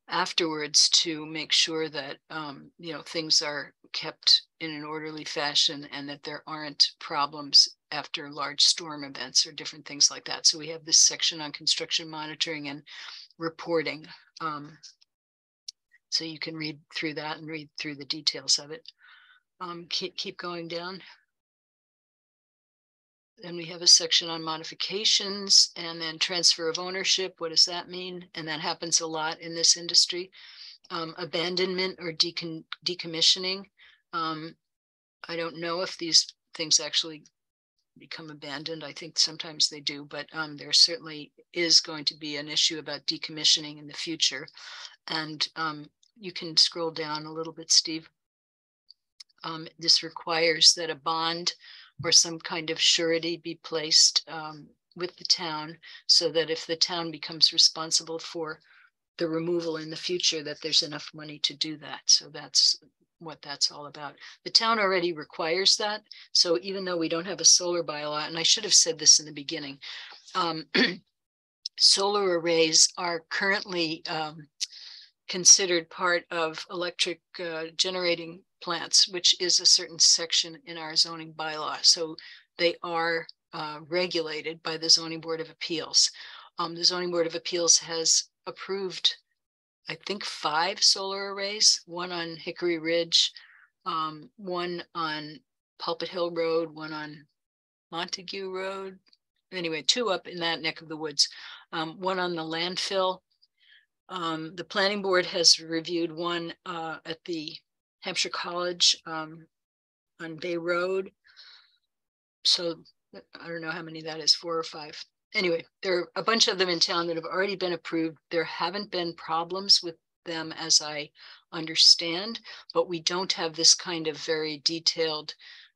afterwards to make sure that, um, you know, things are kept in an orderly fashion and that there aren't problems after large storm events or different things like that. So we have this section on construction monitoring and reporting. Um, so you can read through that and read through the details of it. Um, keep, keep going down. Then we have a section on modifications and then transfer of ownership. What does that mean? And that happens a lot in this industry. Um, abandonment or decommissioning. Um, I don't know if these things actually become abandoned. I think sometimes they do, but um, there certainly is going to be an issue about decommissioning in the future. And um, you can scroll down a little bit, Steve. Um, this requires that a bond or some kind of surety be placed um, with the town so that if the town becomes responsible for the removal in the future, that there's enough money to do that. So that's what that's all about. The town already requires that. So even though we don't have a solar bylaw, and I should have said this in the beginning, um, solar arrays are currently um, considered part of electric uh, generating plants, which is a certain section in our zoning bylaw. So they are uh, regulated by the Zoning Board of Appeals. Um, the Zoning Board of Appeals has approved, I think, five solar arrays, one on Hickory Ridge, um, one on Pulpit Hill Road, one on Montague Road. Anyway, two up in that neck of the woods, um, one on the landfill. Um, the planning board has reviewed one uh, at the Hampshire College um, on Bay Road. So I don't know how many that is, four or five. Anyway, there are a bunch of them in town that have already been approved. There haven't been problems with them as I understand, but we don't have this kind of very detailed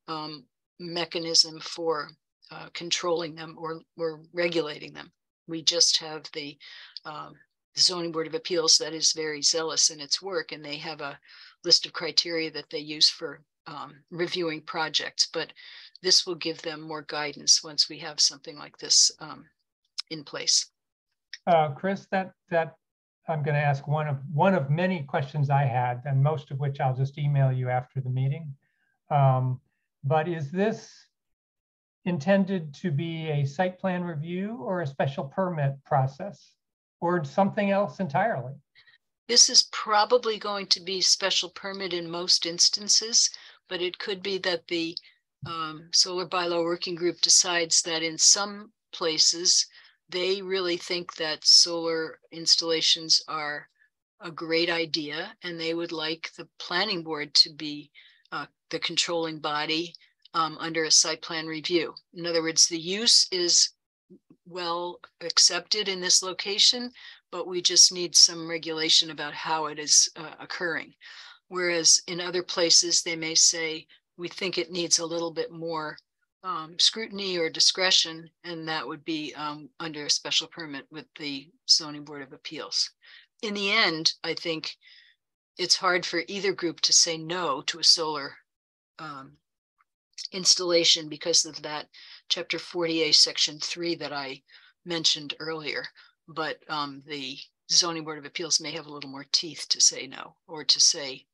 um, mechanism for uh, controlling them or, or regulating them. We just have the um, zoning board of appeals that is very zealous in its work and they have a list of criteria that they use for um, reviewing projects, but this will give them more guidance once we have something like this um, in place. Uh, Chris, that that I'm going to ask one of one of many questions I had, and most of which I'll just email you after the meeting. Um, but is this intended to be a site plan review or a special permit process or something else entirely? This is probably going to be special permit in most instances, but it could be that the um, solar bylaw working group decides that in some places, they really think that solar installations are a great idea and they would like the planning board to be uh, the controlling body um, under a site plan review. In other words, the use is well accepted in this location, but we just need some regulation about how it is uh, occurring. Whereas in other places, they may say, we think it needs a little bit more um, scrutiny or discretion, and that would be um, under a special permit with the zoning board of appeals. In the end, I think it's hard for either group to say no to a solar um, installation because of that chapter 40A section three that I mentioned earlier. But um, the zoning board of appeals may have a little more teeth to say no or to say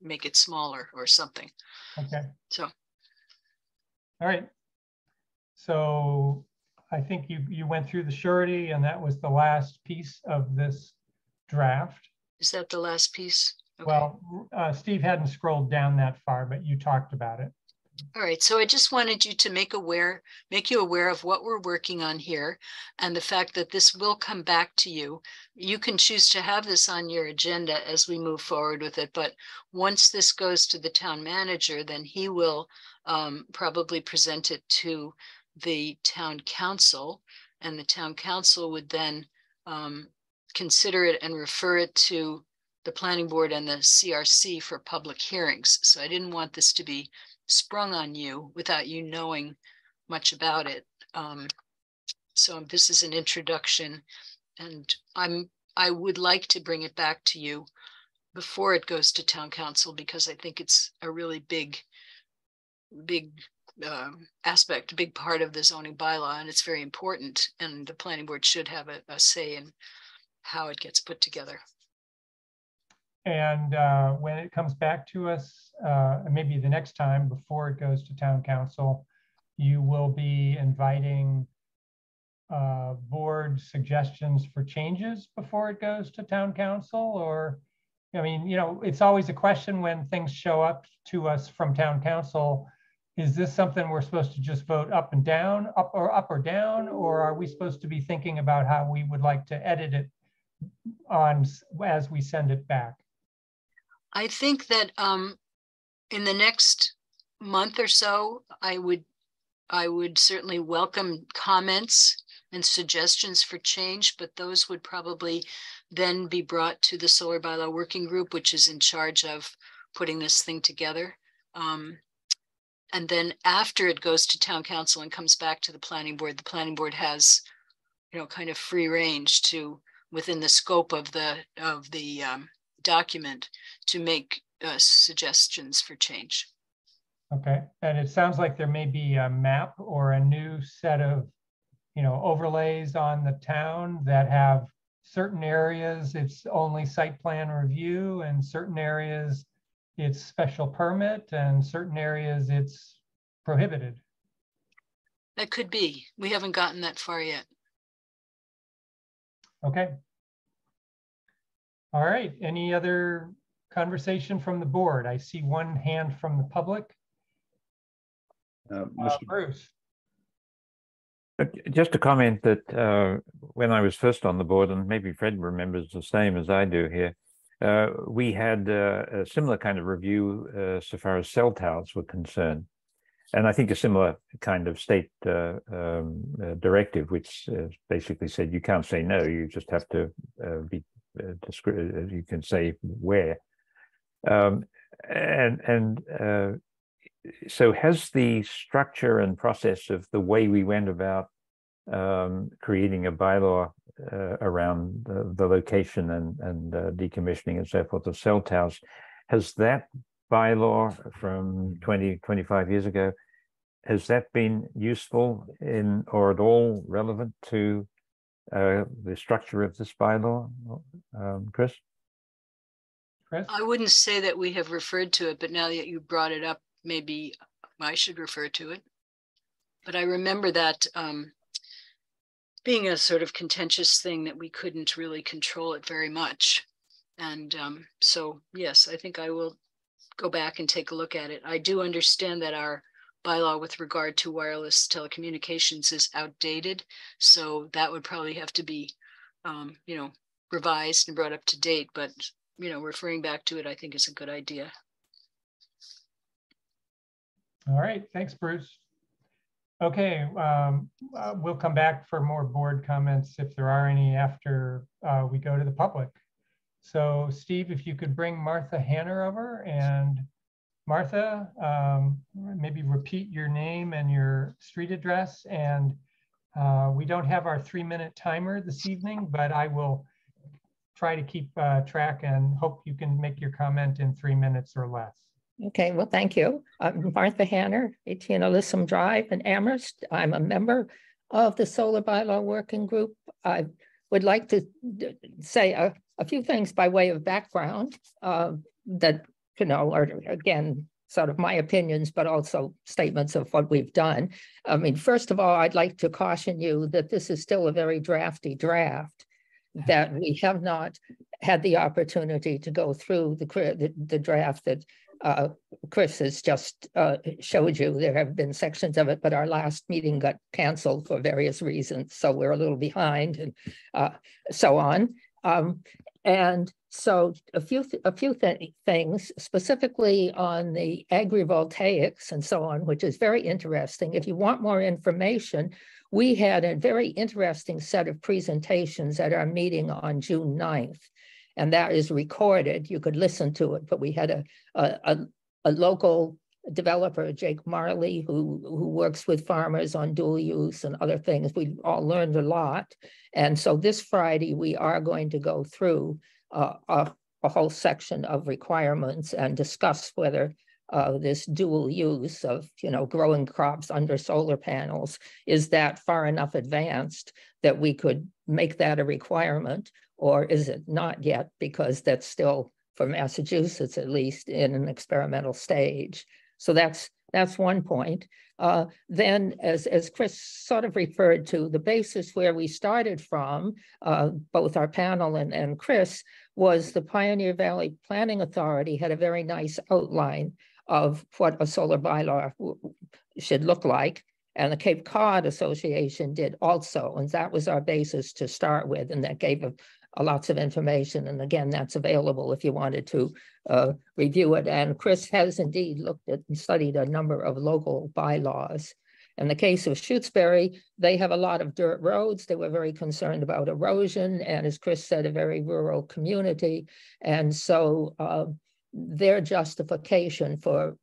make it smaller or something. Okay. So All right. So I think you, you went through the surety and that was the last piece of this draft. is that the last piece? Okay. Well, uh, Steve hadn't scrolled down that far, but you talked about it. All right, so I just wanted you to make aware, make you aware of what we're working on here and the fact that this will come back to you. You can choose to have this on your agenda as we move forward with it, but once this goes to the town manager, then he will um, probably present it to the town council and the town council would then um, consider it and refer it to the planning board and the CRC for public hearings. So I didn't want this to be sprung on you without you knowing much about it. Um, so this is an introduction and I'm I would like to bring it back to you before it goes to town council because I think it's a really big, big uh, aspect, a big part of the zoning bylaw, and it's very important. And the planning board should have a, a say in how it gets put together. And uh, when it comes back to us, uh, maybe the next time before it goes to town council, you will be inviting uh, board suggestions for changes before it goes to town council or, I mean, you know, it's always a question when things show up to us from town council. Is this something we're supposed to just vote up and down, up or up or down, or are we supposed to be thinking about how we would like to edit it on as we send it back? I think that um, in the next month or so, I would I would certainly welcome comments and suggestions for change, but those would probably then be brought to the solar bylaw working group, which is in charge of putting this thing together. Um, and then after it goes to town council and comes back to the planning board, the planning board has, you know, kind of free range to, within the scope of the, of the um, document, to make uh, suggestions for change. Okay, and it sounds like there may be a map or a new set of, you know, overlays on the town that have certain areas, it's only site plan review and certain areas it's special permit and certain areas it's prohibited. That could be. We haven't gotten that far yet. Okay. All right, any other conversation from the board? I see one hand from the public. Uh, Uh, Mr. Bruce, Just a comment that uh, when I was first on the board, and maybe Fred remembers the same as I do here, uh, we had uh, a similar kind of review uh, so far as cell towers were concerned. And I think a similar kind of state uh, um, uh, directive, which uh, basically said you can't say no, you just have to uh, be discre- you can say where. Um, and and uh, so has the structure and process of the way we went about um, creating a bylaw uh, around the, the location and, and uh, decommissioning and so forth of cell towers, has that bylaw from 20, 25 years ago, has that been useful in or at all relevant to uh, the structure of this bylaw? Um, Chris? Chris? I wouldn't say that we have referred to it, but now that you brought it up, maybe I should refer to it. But I remember that um, being a sort of contentious thing that we couldn't really control it very much. And um, so, yes, I think I will go back and take a look at it. I do understand that our bylaw with regard to wireless telecommunications is outdated. So that would probably have to be, um, you know, revised and brought up to date. But, you know, referring back to it, I think is a good idea. All right, thanks, Bruce. Okay, um, uh, we'll come back for more board comments if there are any after uh, we go to the public. So Steve, if you could bring Martha Hanner over and Martha, um, maybe repeat your name and your street address. And uh, we don't have our three minute timer this evening, but I will try to keep uh, track and hope you can make your comment in three minutes or less. Okay, well, thank you. I'm Martha Hanner, 18 Alyssum Drive in Amherst. I'm a member of the Solar Bylaw Working Group. I would like to say a, a few things by way of background uh, that, you know, are again, sort of my opinions, but also statements of what we've done. I mean, first of all, I'd like to caution you that this is still a very drafty draft, that we have not had the opportunity to go through the, the, the draft that uh, Chris has just uh, showed you. There have been sections of it, but our last meeting got canceled for various reasons. So we're a little behind and uh, so on. Um, and so a few a few th- things specifically on the agrivoltaics and so on, which is very interesting. If you want more information, we had a very interesting set of presentations at our meeting on June 9th and that is recorded. You could listen to it, but we had a, a, a, a local developer, Jake Marley, who, who works with farmers on dual use and other things. We all learned a lot. And so this Friday, we are going to go through uh, a, a whole section of requirements and discuss whether uh, this dual use of, you know, growing crops under solar panels, is that far enough advanced that we could make that a requirement or is it not yet? Because that's still, for Massachusetts at least, in an experimental stage. So that's that's one point. Uh, then, as, as Chris sort of referred to, the basis where we started from, uh, both our panel and, and Chris, was the Pioneer Valley Planning Authority had a very nice outline of what a solar bylaw should look like. And the Cape Cod Association did also. And that was our basis to start with. And that gave a, a lots of information. And again, that's available if you wanted to uh, review it. And Chris has indeed looked at and studied a number of local bylaws. In the case of Shutesbury, they have a lot of dirt roads. They were very concerned about erosion and as Chris said, a very rural community. And so uh, their justification for,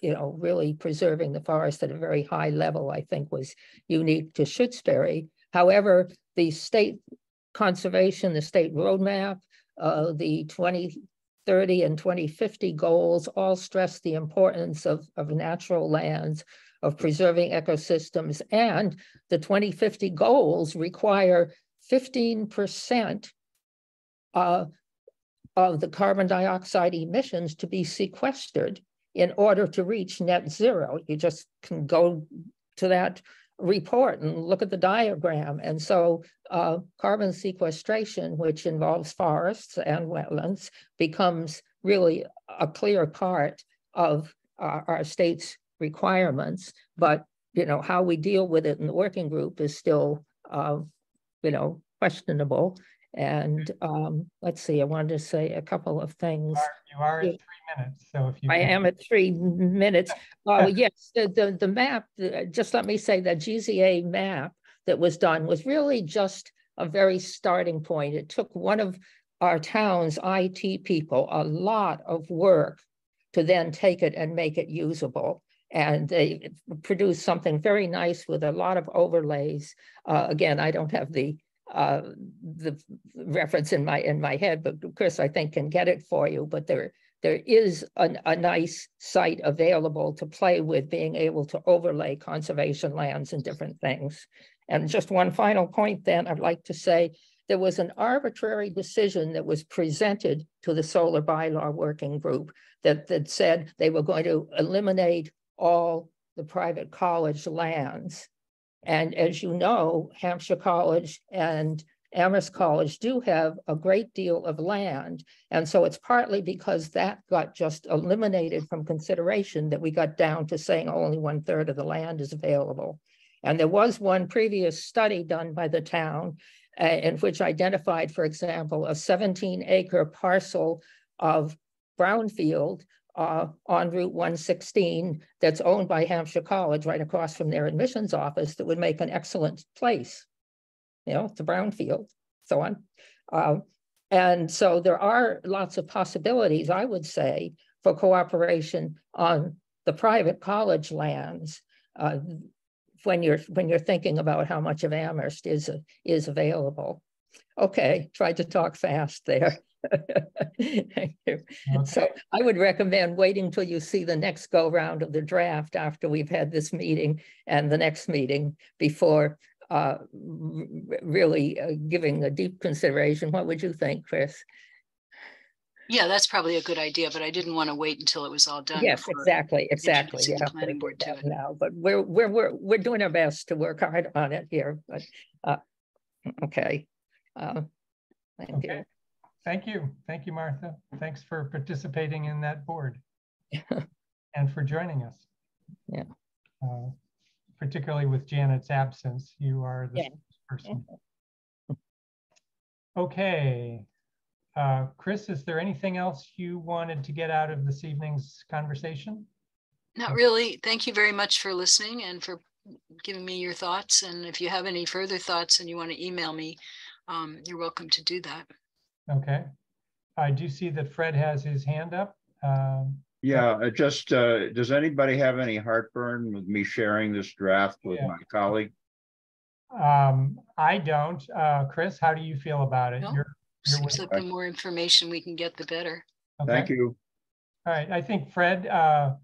you know, really preserving the forest at a very high level, I think was unique to Shutesbury. However, the state conservation, the state roadmap, uh, the 2030 and 2050 goals all stress the importance of, of natural lands, of preserving ecosystems, and the 2050 goals require 15% uh, of the carbon dioxide emissions to be sequestered in order to reach net zero. You just can go to that report and look at the diagram. And so uh, carbon sequestration, which involves forests and wetlands, becomes really a clear part of our, state's requirements. But you know how we deal with it in the working group is still, uh, you know, questionable. And um, let's see, I wanted to say a couple of things. You are, you are at three minutes, so if you. I am at three minutes. Oh, yes, the, the, the map, just let me say that GZA map that was done was really just a very starting point. It took one of our town's IT people a lot of work to then take it and make it usable. And they produced something very nice with a lot of overlays. Uh, again, I don't have the uh, the reference in my in my head, but Chris, I think, can get it for you. But there there is a, a nice site available to play with, being able to overlay conservation lands and different things. And just one final point, then I'd like to say there was an arbitrary decision that was presented to the solar bylaw working group that, that said they were going to eliminate all the private college lands. And as you know, Hampshire College and Amherst College do have a great deal of land. And so it's partly because that got just eliminated from consideration that we got down to saying only one third of the land is available. And there was one previous study done by the town uh, in which identified, for example, a 17 acre parcel of brownfield uh, on Route 116 that's owned by Hampshire College right across from their admissions office that would make an excellent place. You know, a brownfield, so on. Uh, and so there are lots of possibilities, I would say, for cooperation on the private college lands uh, when you're when you're thinking about how much of Amherst is is available. Okay, tried to talk fast there. Thank you. Okay. So I would recommend waiting till you see the next go round of the draft after we've had this meeting and the next meeting before uh, really uh, giving a deep consideration. What would you think, Chris? Yeah, that's probably a good idea, but I didn't want to wait until it was all done. Yes, exactly, exactly. Yeah, planning board to it. now, but we're we're we're we're doing our best to work hard on it here. But uh, okay, uh, thank okay. you. Thank you. Thank you, Martha. Thanks for participating in that board and for joining us. Yeah. Uh, particularly with Janet's absence, you are the yeah. person. Okay. Uh, Chris, is there anything else you wanted to get out of this evening's conversation? Not really. Thank you very much for listening and for giving me your thoughts. And if you have any further thoughts and you want to email me, um, you're welcome to do that. Okay. I do see that Fred has his hand up. Um, Yeah, it just, uh, does anybody have any heartburn with me sharing this draft with Yeah. my colleague? um, I don't. Uh, Chris, how do you feel about it? No. You're, you're Seems like the more information we can get, the better. Thank okay. you. All right, I think Fred, uh,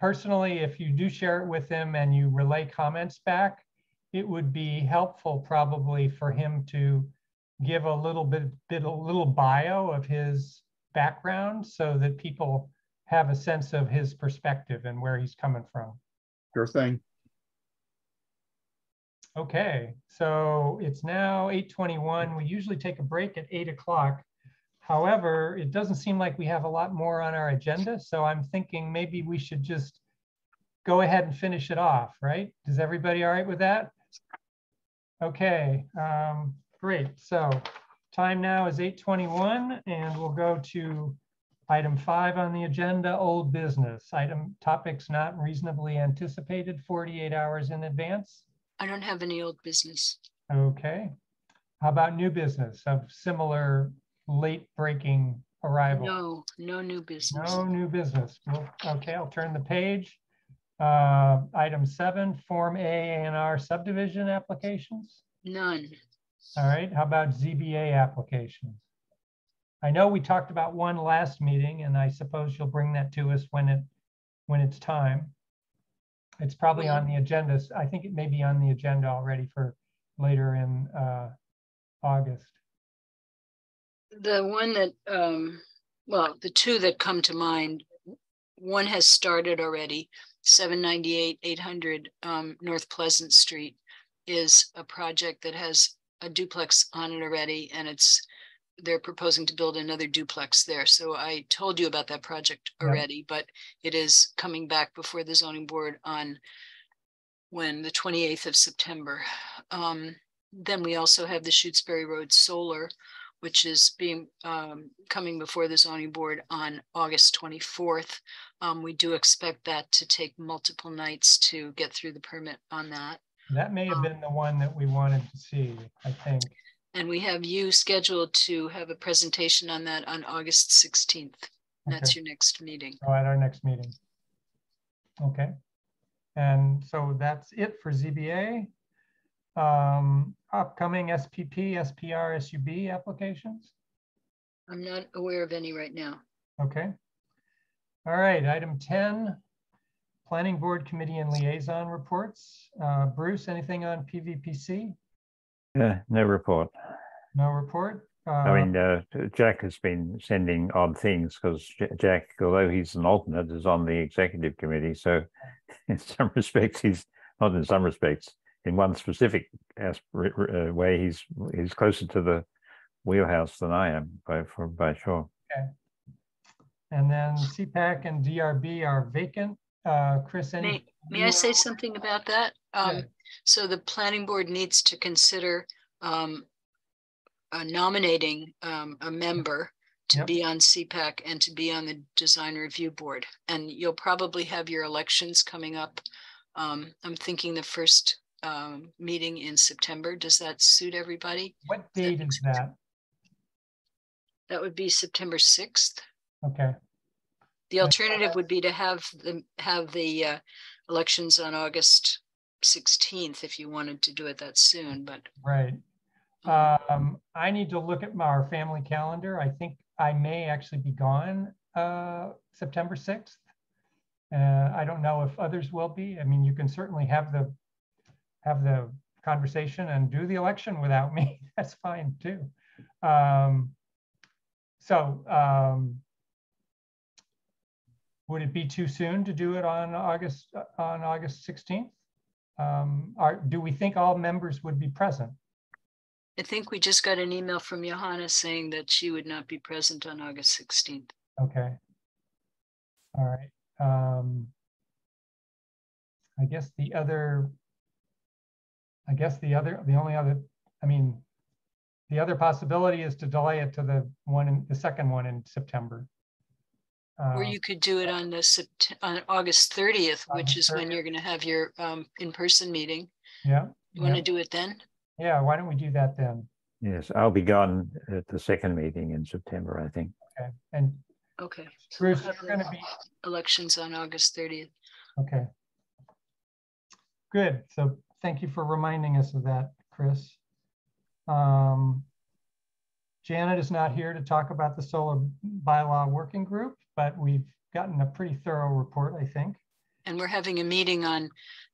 personally, if you do share it with him and you relay comments back, it would be helpful probably for him to give a little bit, bit a little bio of his background so that people have a sense of his perspective and where he's coming from. Sure thing. Okay, so it's now 8:21. We usually take a break at 8 o'clock. However, it doesn't seem like we have a lot more on our agenda, so I'm thinking maybe we should just go ahead and finish it off, right? Is everybody all right with that? Okay, um, great. So time now is 8:21 and we'll go to Item five on the agenda, old business. Item topics not reasonably anticipated 48 hours in advance. I don't have any old business. Okay. How about new business of similar late breaking arrival? No, no new business. No new business. Well, Okay, I'll turn the page. Uh, Item seven, Form A and R subdivision applications. None. All right, how about ZBA applications? I know we talked about one last meeting, and I suppose you'll bring that to us when it, when it's time. It's probably on the agenda. I think it may be on the agenda already for later in uh, August. The one that, um, well, the two that come to mind, one has started already, seven ninety-eight, eight hundred, um, North Pleasant Street is a project that has a duplex on it already, and it's, they're proposing to build another duplex there. So I told you about that project Yeah. already, but it is coming back before the zoning board on when, the twenty-eighth of September. Um, then we also have the Shutesbury Road Solar, which is being, um, coming before the zoning board on August twenty-fourth. Um, we do expect that to take multiple nights to get through the permit on that. That may have been the one that we wanted to see, I think. And we have you scheduled to have a presentation on that on August sixteenth. That's Okay. your next meeting. So at our next meeting. Okay. And so that's it for ZBA. Um, upcoming SPP, SPR, SUB applications. I'm not aware of any right now. Okay. All right, item 10, Planning Board Committee and Liaison Reports. Uh, Bruce, anything on PVPC? Yeah, no report. No report? I Uh, mean, uh, Jack has been sending odd things because Jack, although he's an alternate, is on the executive committee. So in some respects, he's not in some respects, in one specific as- r- r- uh, way, he's he's closer to the wheelhouse than I am by for by sure. Okay. And then CPAC and DRB are vacant. Uh, Chris, any? May, may I say something about that? Yeah. Um, so the planning board needs to consider, um, uh, nominating, um, a member to Yep. be on CPAC and to be on the design review board. And you'll probably have your elections coming up. Um, I'm thinking the first, um, meeting in September. Does that suit everybody? What date is that? That would be September sixth. Okay, The alternative would be to have the, have the, uh, elections on August sixteenth if you wanted to do it that soon, but. right. um, I need to look at my- our family calendar. I think I may actually be gone, uh, September sixth. Uh, I don't know if others will be. I mean, you can certainly have the, have the conversation and do the election without me. That's fine too. Um, so, um, would it be too soon to do it on August, on August sixteenth? Um, are, do we think all members would be present? I think we just got an email from Johanna saying that she would not be present on August sixteenth. Okay. All right. Um, I guess the other, I guess the other, the only other, I mean, the other possibility is to delay it to the one, in the second one in September. Or Uh, you could do it on the Sept- on August thirtieth, which August is when you're gonna have your um in-person meeting. Yeah, You wanna yeah. do it then? yeah, why don't we do that then? Yes, I'll be gone at the second meeting in September, I think. Okay, and Okay. so we'll you're gonna be, Elections on August thirtieth. okay. Good, so thank you for reminding us of that, Chris. Um, Janet is not here to talk about the solar bylaw working group, but we've gotten a pretty thorough report, I think. And we're having a meeting on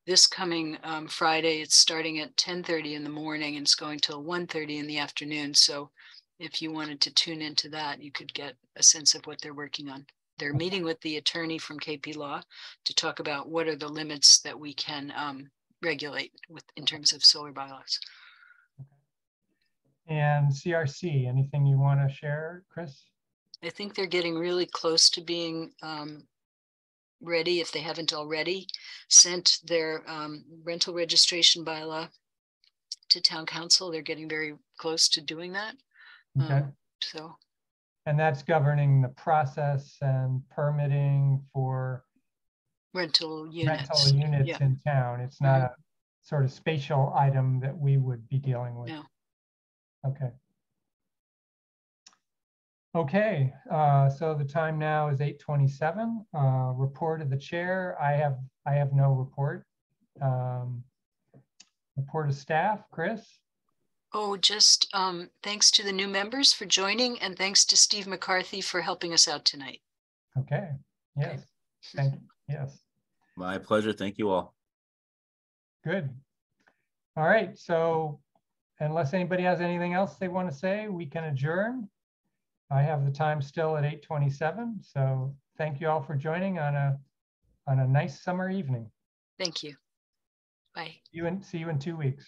this coming um Friday. It's starting at ten thirty in the morning and it's going till 1:30 in the afternoon. So if you wanted to tune into that, you could get a sense of what they're working on. They're meeting with the attorney from KP Law to talk about what are the limits that we can um regulate with in terms of solar bylaws. And CRC, anything you want to share, Chris? I think they're getting really close to being um ready, if they haven't already, sent their um rental registration bylaw to town council. They're getting very close to doing that. Okay, Um, So And that's governing the process and permitting for Rental units. rental units Yeah. in town. It's not a sort of spatial item that we would be dealing with. No. Okay. Okay, uh, so the time now is eight twenty-seven. Uh, report of the chair. I have, I have no report. Um, report of staff, Chris? Oh, just um, thanks to the new members for joining and thanks to Steve McCarthy for helping us out tonight. Okay, yes, thank you, yes. My pleasure. Thank you all. Good. All right, so unless anybody has anything else they want to say, we can adjourn. I have the time still at eight twenty-seven, so thank you all for joining on a, on a nice summer evening. Thank you. Bye. You and see you in two weeks.